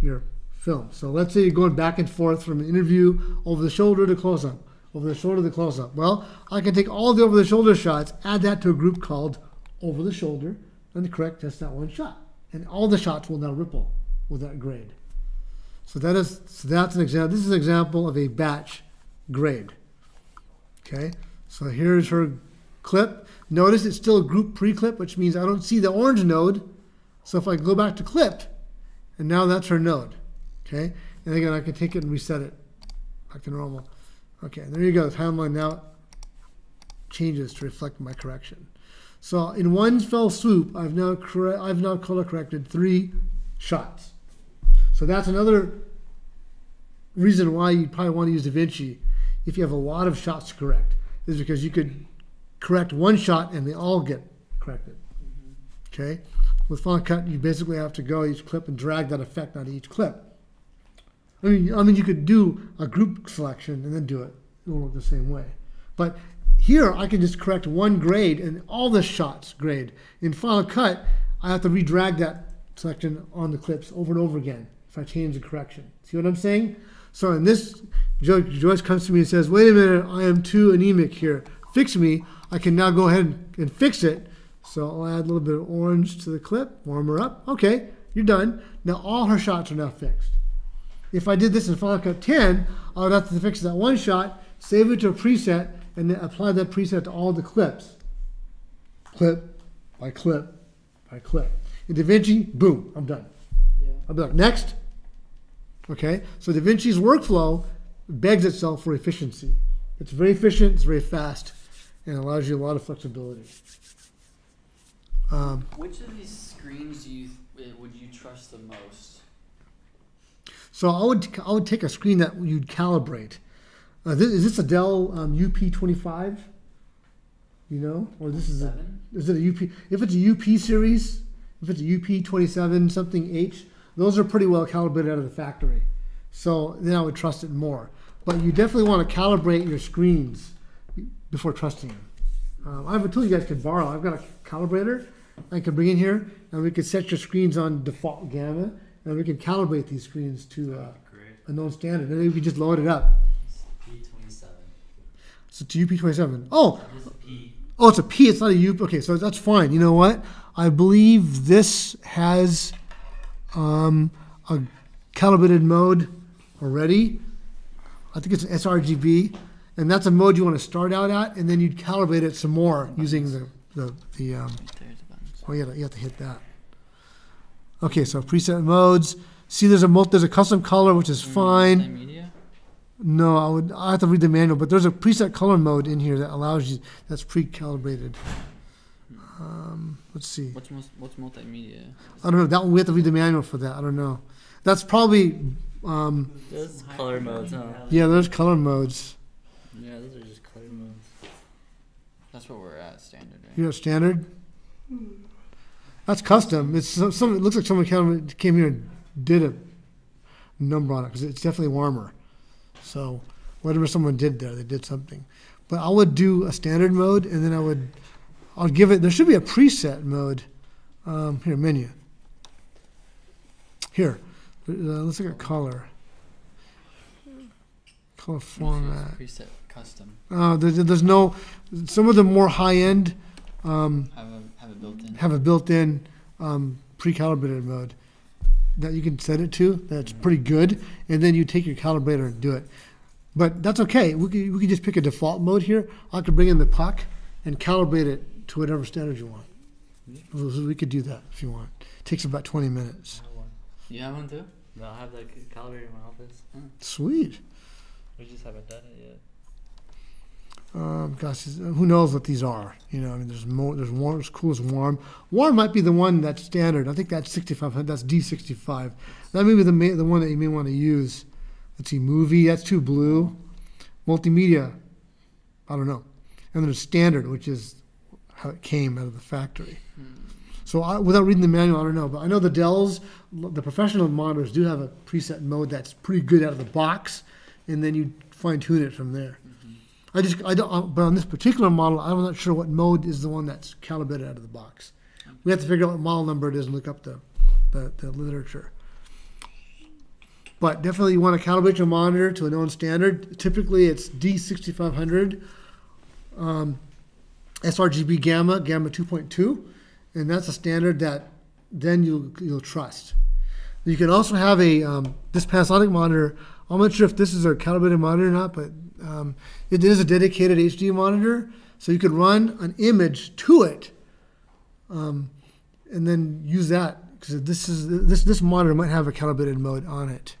your film. So let's say you're going back and forth from an interview over the shoulder to close up, over the shoulder to close up. Well, I can take all the over the shoulder shots, add that to a group called over the shoulder, and correct just that one shot. And all the shots will now ripple with that grade. So that is so that's an example. This is an example of a batch grade. Okay, so here's her clip. Notice it's still a group pre-clip, which means I don't see the orange node. So if I go back to clip, and now that's her node. Okay, and again I can take it and reset it back to normal. Okay, there you go. The timeline now changes to reflect my correction. So in one fell swoop, I've now I've now color corrected three shots. So that's another reason why you probably want to use DaVinci if you have a lot of shots to correct, is because you could correct one shot and they all get corrected. Okay? With Final Cut, you basically have to go each clip and drag that effect onto each clip. I mean, I mean, you could do a group selection and then do it. It will work the same way. But here, I can just correct one grade and all the shots grade. In Final Cut, I have to redrag that selection on the clips over and over again if I change the correction. See what I'm saying? So in this, Jo- Joyce comes to me and says, wait a minute, I am too anemic here. Fix me. I can now go ahead and, and fix it. So I'll add a little bit of orange to the clip, warm her up. Okay, you're done. Now all her shots are now fixed. If I did this in Final Cut 10, I would have to fix that one shot, save it to a preset, and then apply that preset to all the clips. Clip by clip by clip. In DaVinci, boom, I'm done. Yeah. I'm done. Next. Okay, so DaVinci's workflow begs itself for efficiency. It's very efficient, it's very fast, and allows you a lot of flexibility. Um, Which of these screens do you th- would you trust the most? So I would I would take a screen that you'd calibrate. Uh, this, is this a Dell um, UP25? You know, or this is a, is it a UP? If it's a UP series, if it's a UP27 something H, those are pretty well calibrated out of the factory. So then I would trust it more. But you definitely want to calibrate your screens before trusting them. Um, I have a tool you guys can borrow. I've got a calibrator I can bring in here, and we can set your screens on default gamma, and we can calibrate these screens to uh, a known standard, and then we can just load it up. P twenty seven. So it's a UP27. Oh, It is a P. oh, it's a P. It's not a U. Okay, so that's fine. You know what? I believe this has um, a calibrated mode already. I think it's an sRGB, and that's a mode you want to start out at, and then you'd calibrate it some more using the the, the um, There's the buttons. Oh, yeah, you have to hit that. Okay, so preset modes. See, there's a there's a custom color, which is fine. Multimedia? No, I would I have to read the manual, but there's a preset color mode in here that allows you that's pre-calibrated. Um, let's see. What's most, what's multimedia? I don't know. That we have to read the manual for that. I don't know. That's probably, um, Those color modes, huh? yeah, there's color modes. Yeah, those are just color modes. That's what we're at, standard, right? You know, standard. That's custom. It's some, some. It looks like someone came, came here and did a number on it because it's definitely warmer. So whatever someone did there, they did something. But I would do a standard mode, and then I would, I'll give it. There should be a preset mode. Um, here, menu. Here, uh, let's look at color. Color format. Preset custom. Uh, there's, there's no. Some of the more high end. Um, Have a, have it built in. have a built-in um, pre-calibrated mode that you can set it to. That's pretty good, and then you take your calibrator and do it. But that's okay. We could, we could just pick a default mode here. I could bring in the puck and calibrate it to whatever standard you want. So we could do that if you want. It takes about 20 minutes. I have one. You have one too? No, I have the calibrator in my office. Sweet. We just haven't done it yet. Um, gosh, who knows what these are? You know, I mean, there's more. There's warm. As cool as warm. Warm might be the one that's standard. I think that's 6500. That's D65. That may be the ma- the one that you may want to use. Let's see, movie. That's too blue. Multimedia. I don't know. And then there's standard, which is how it came out of the factory. So I, without reading the manual, I don't know. But I know the Dells, the professional monitors, do have a preset mode that's pretty good out of the box, and then you fine tune it from there. I just, I don't, uh, but on this particular model, I'm not sure what mode is the one that's calibrated out of the box. We have to figure out what model number it is and look up the, the, the literature. But definitely you want to calibrate your monitor to a known standard. Typically it's D6500, um, sRGB gamma, gamma 2.2, and that's a standard that then you'll, you'll trust. You can also have a, um, this Panasonic monitor, I'm not sure if this is a calibrated monitor or not, but um, it is a dedicated HD monitor, so you could run an image to it, um, and then use that because this is this this monitor might have a calibrated mode on it.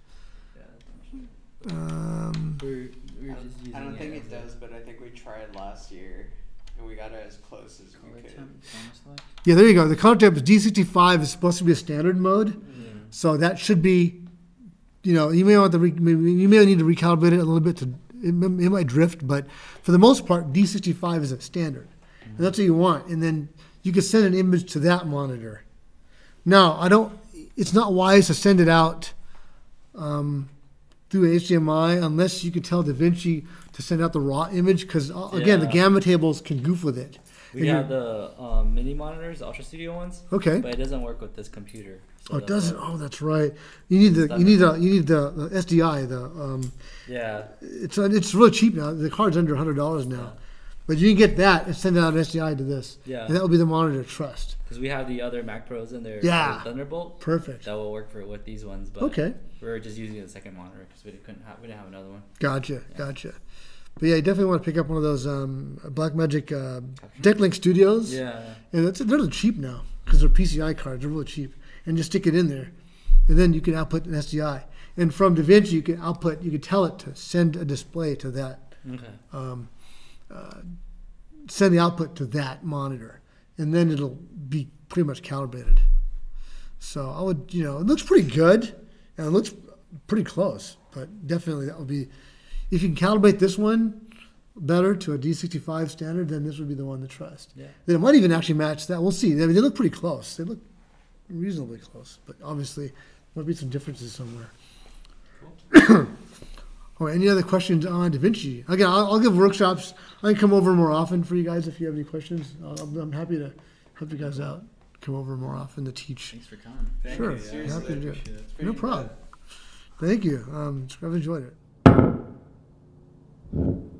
Um, We're, we're I just using don't, I don't think it as a does, but I think we tried last year and we got it as close as we could. temp, camera yeah, there you go. The color temp is D65 is supposed to be a standard mode, so that should be, you know, you may want to re- you may need to recalibrate it a little bit to it, it might drift, but for the most part, D65 is a standard, and that's what you want. And then you can send an image to that monitor. Now, I don't. It's not wise to send it out um, through HDMI unless you can tell DaVinci to send out the raw image, because again, the gamma tables can goof with it. We And have the um, mini monitors, Ultra Studio ones, Okay. but it doesn't work with this computer. So Oh, it doesn't. Oh, that's right. You need the you need the you need the, the SDI. The um, Yeah, it's it's really cheap now. The card's under hundred dollars now, but you can get that and send out an SDI to this, yeah, and that will be the monitor trust. because we have the other Mac Pros in there. Yeah. Thunderbolt. Perfect. That will work for with these ones, but Okay, We are just using the second monitor because we couldn't have we didn't have another one. gotcha, gotcha. But yeah, you definitely want to pick up one of those um, Blackmagic uh, Decklink Studios. Yeah, and it's, they're really cheap now because they're PCI cards. They're really cheap, and just stick it in there, and then you can output an SDI. And from DaVinci, you can output. You can tell it to send a display to that okay. um, uh, send the output to that monitor, and then it'll be pretty much calibrated. So I would, you know, it looks pretty good, and it looks pretty close, but definitely that would be, if you can calibrate this one better to a D65 standard, then this would be the one to trust. Yeah. Then it might even actually match that. We'll see. I mean, they look pretty close. They look reasonably close, but obviously there might be some differences somewhere. Cool. right, any other questions on Da Vinci? Again, I'll, I'll, give workshops. I can come over more often for you guys if you have any questions. i am happy to help you guys out. Come over more often to teach. Thanks for coming. Thank sure, you, yeah. happy to do it. it. No problem. Good. Thank you. Um, I've enjoyed it.